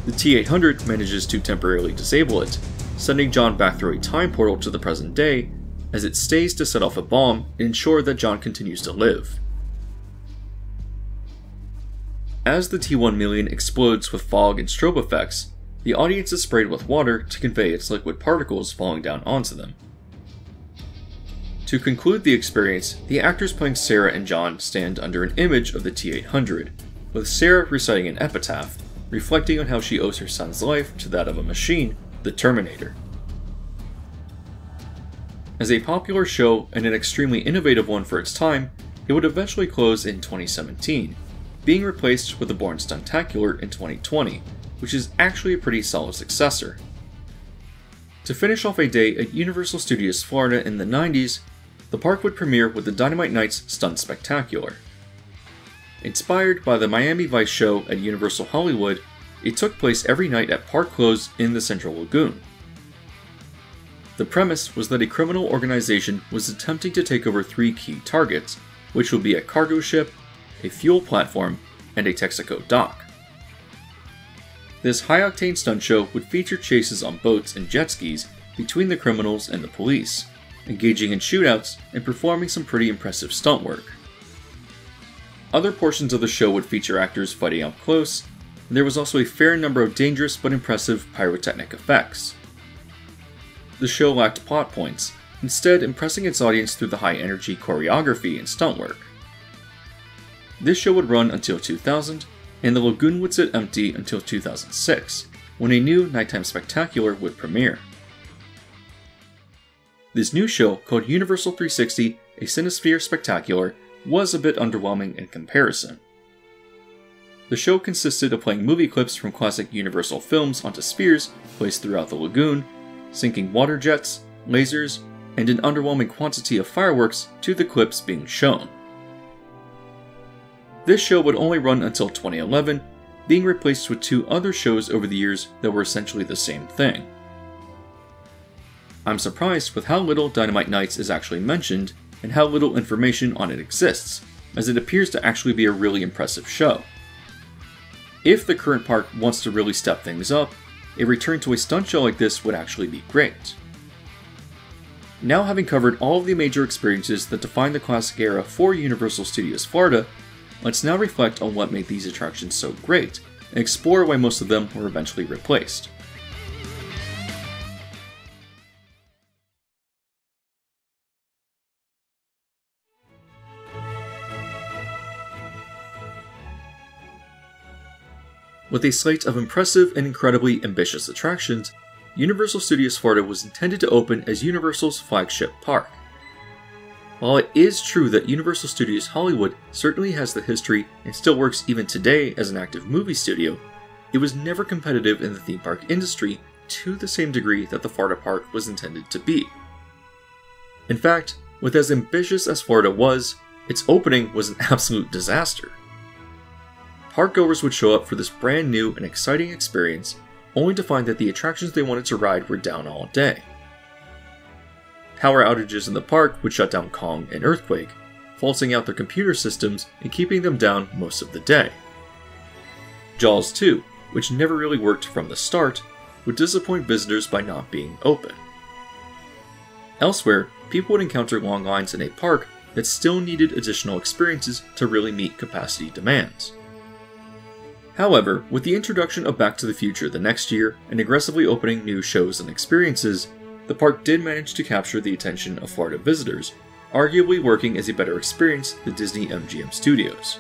The T-800 manages to temporarily disable it, sending John back through a time portal to the present day, as it stays to set off a bomb and ensure that John continues to live. As the T1 Million explodes with fog and strobe effects, the audience is sprayed with water to convey its liquid particles falling down onto them. To conclude the experience, the actors playing Sarah and John stand under an image of the T 800, with Sarah reciting an epitaph, reflecting on how she owes her son's life to that of a machine, the Terminator. As a popular show and an extremely innovative one for its time, it would eventually close in 2017, being replaced with the Bourne Stuntacular in 2020, which is actually a pretty solid successor. To finish off a day at Universal Studios Florida in the 90s, the park would premiere with the Dynamite Nights Stunt Spectacular. Inspired by the Miami Vice show at Universal Hollywood, it took place every night at park close in the Central Lagoon. The premise was that a criminal organization was attempting to take over three key targets, which would be a cargo ship, a fuel platform, and a Texaco dock. This high octane stunt show would feature chases on boats and jet skis between the criminals and the police, engaging in shootouts and performing some pretty impressive stunt work. Other portions of the show would feature actors fighting up close, and there was also a fair number of dangerous but impressive pyrotechnic effects. The show lacked plot points, instead impressing its audience through the high energy choreography and stunt work. This show would run until 2000, and the lagoon would sit empty until 2006, when a new nighttime spectacular would premiere. This new show, called Universal 360 A Cinesphere Spectacular, was a bit underwhelming in comparison. The show consisted of playing movie clips from classic Universal films onto spheres placed throughout the lagoon, syncing water jets, lasers, and an underwhelming quantity of fireworks to the clips being shown. This show would only run until 2011, being replaced with two other shows over the years that were essentially the same thing. I'm surprised with how little Dynamite Nights is actually mentioned and how little information on it exists, as it appears to actually be a really impressive show. If the current park wants to really step things up, a return to a stunt show like this would actually be great. Now having covered all of the major experiences that define the classic era for Universal Studios Florida, let's now reflect on what made these attractions so great, and explore why most of them were eventually replaced. With a slate of impressive and incredibly ambitious attractions, Universal Studios Florida was intended to open as Universal's flagship park. While it is true that Universal Studios Hollywood certainly has the history and still works even today as an active movie studio, it was never competitive in the theme park industry to the same degree that the Florida park was intended to be. In fact, with as ambitious as Florida was, its opening was an <laughs> absolute disaster. Parkgoers would show up for this brand new and exciting experience, only to find that the attractions they wanted to ride were down all day. Power outages in the park would shut down Kong and Earthquake, faulting out their computer systems and keeping them down most of the day. Jaws 2, which never really worked from the start, would disappoint visitors by not being open. Elsewhere, people would encounter long lines in a park that still needed additional experiences to really meet capacity demands. However, with the introduction of Back to the Future the next year and aggressively opening new shows and experiences, the park did manage to capture the attention of Florida visitors, arguably working as a better experience than Disney MGM Studios.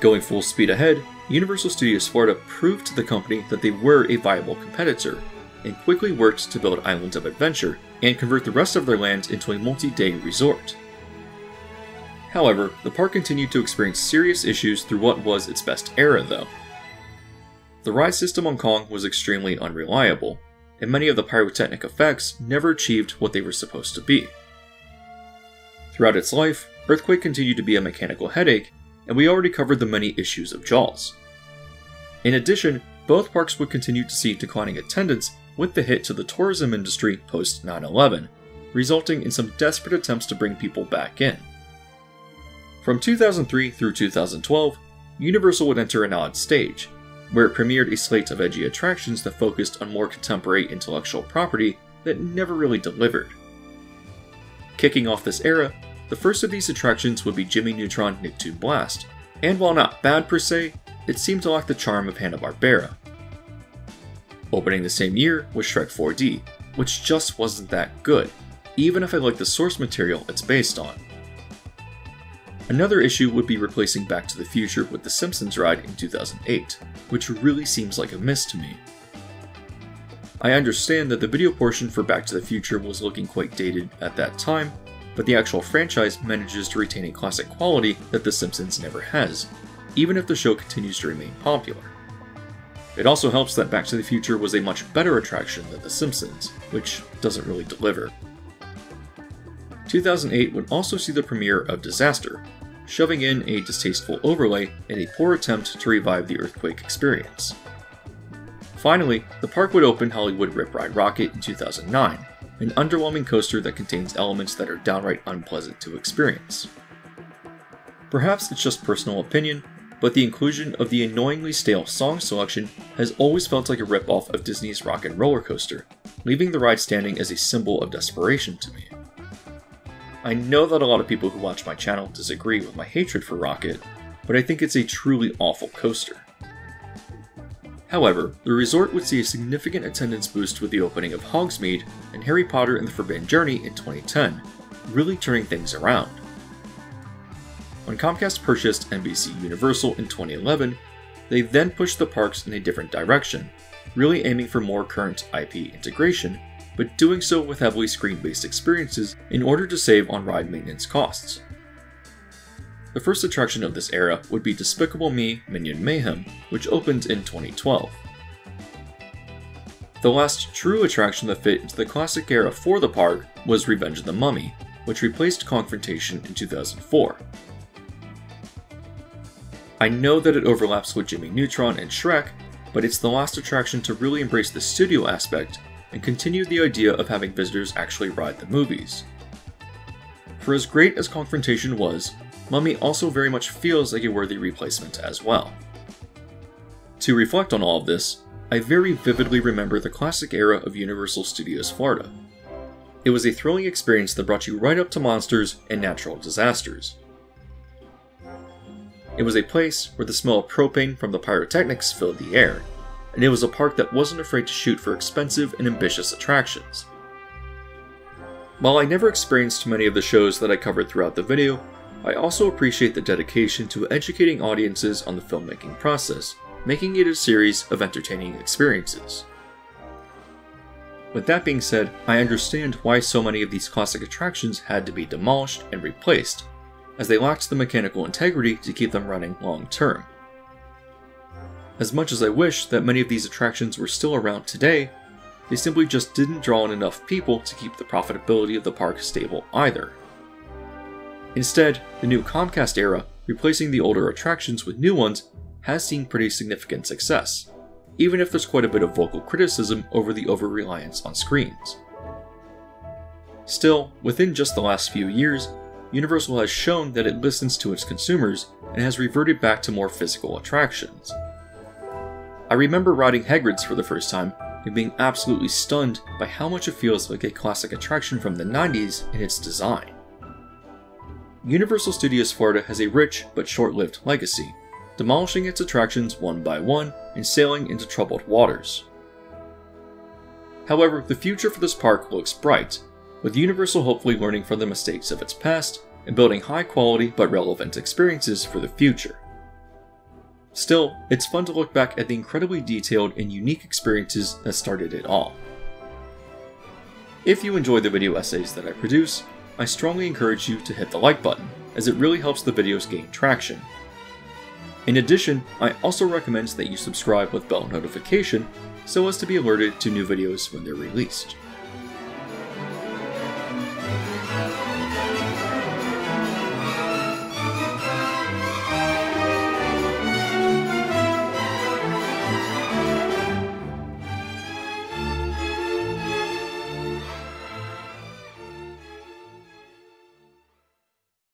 Going full speed ahead, Universal Studios Florida proved to the company that they were a viable competitor, and quickly worked to build Islands of Adventure and convert the rest of their land into a multi day resort. However, the park continued to experience serious issues through what was its best era, though. The ride system on Kong was extremely unreliable, and many of the pyrotechnic effects never achieved what they were supposed to be. Throughout its life, Earthquake continued to be a mechanical headache, and we already covered the many issues of Jaws. In addition, both parks would continue to see declining attendance with the hit to the tourism industry post 9 11, resulting in some desperate attempts to bring people back in. From 2003 through 2012, Universal would enter an odd stage, where it premiered a slate of edgy attractions that focused on more contemporary intellectual property that never really delivered. Kicking off this era, the first of these attractions would be Jimmy Neutron Nicktoon Blast, and while not bad per se, it seemed to lack the charm of Hanna-Barbera. Opening the same year was Shrek 4D, which just wasn't that good, even if I like the source material it's based on. Another issue would be replacing Back to the Future with the Simpsons ride in 2008, which really seems like a miss to me. I understand that the video portion for Back to the Future was looking quite dated at that time, but the actual franchise manages to retain a classic quality that The Simpsons never has, even if the show continues to remain popular. It also helps that Back to the Future was a much better attraction than The Simpsons, which doesn't really deliver. 2008 would also see the premiere of Disaster, shoving in a distasteful overlay and a poor attempt to revive the earthquake experience. Finally, the park would open Hollywood Rip Ride Rockit in 2009, an underwhelming coaster that contains elements that are downright unpleasant to experience. Perhaps it's just personal opinion, but the inclusion of the annoyingly stale song selection has always felt like a ripoff of Disney's Rock and Roller Coaster, leaving the ride standing as a symbol of desperation to me. I know that a lot of people who watch my channel disagree with my hatred for Rockit, but I think it's a truly awful coaster. However, the resort would see a significant attendance boost with the opening of Hogsmeade and Harry Potter and the Forbidden Journey in 2010, really turning things around. When Comcast purchased NBC Universal in 2011, they then pushed the parks in a different direction, really aiming for more current IP integration, but doing so with heavily screen based experiences in order to save on ride maintenance costs. The first attraction of this era would be Despicable Me Minion Mayhem, which opened in 2012. The last true attraction that fit into the classic era for the park was Revenge of the Mummy, which replaced Confrontation in 2004. I know that it overlaps with Jimmy Neutron and Shrek, but it's the last attraction to really embrace the studio aspect and continue the idea of having visitors actually ride the movies. For as great as confrontation was, Mummy also very much feels like a worthy replacement as well. To reflect on all of this, I very vividly remember the classic era of Universal Studios Florida. It was a thrilling experience that brought you right up to monsters and natural disasters. It was a place where the smell of propane from the pyrotechnics filled the air, and it was a park that wasn't afraid to shoot for expensive and ambitious attractions. While I never experienced many of the shows that I covered throughout the video, I also appreciate the dedication to educating audiences on the filmmaking process, making it a series of entertaining experiences. With that being said, I understand why so many of these classic attractions had to be demolished and replaced, as they lacked the mechanical integrity to keep them running long term. As much as I wish that many of these attractions were still around today, they simply just didn't draw in enough people to keep the profitability of the park stable either. Instead, the new Comcast era, replacing the older attractions with new ones, has seen pretty significant success, even if there's quite a bit of vocal criticism over the over reliance on screens. Still, within just the last few years, Universal has shown that it listens to its consumers and has reverted back to more physical attractions. I remember riding Hagrid's for the first time and being absolutely stunned by how much it feels like a classic attraction from the 90s in its design. Universal Studios Florida has a rich but short lived legacy, demolishing its attractions one by one and sailing into troubled waters. However, the future for this park looks bright, with Universal hopefully learning from the mistakes of its past and building high quality but relevant experiences for the future. Still, it's fun to look back at the incredibly detailed and unique experiences that started it all. If you enjoy the video essays that I produce, I strongly encourage you to hit the like button, as it really helps the videos gain traction. In addition, I also recommend that you subscribe with bell notification so as to be alerted to new videos when they're released.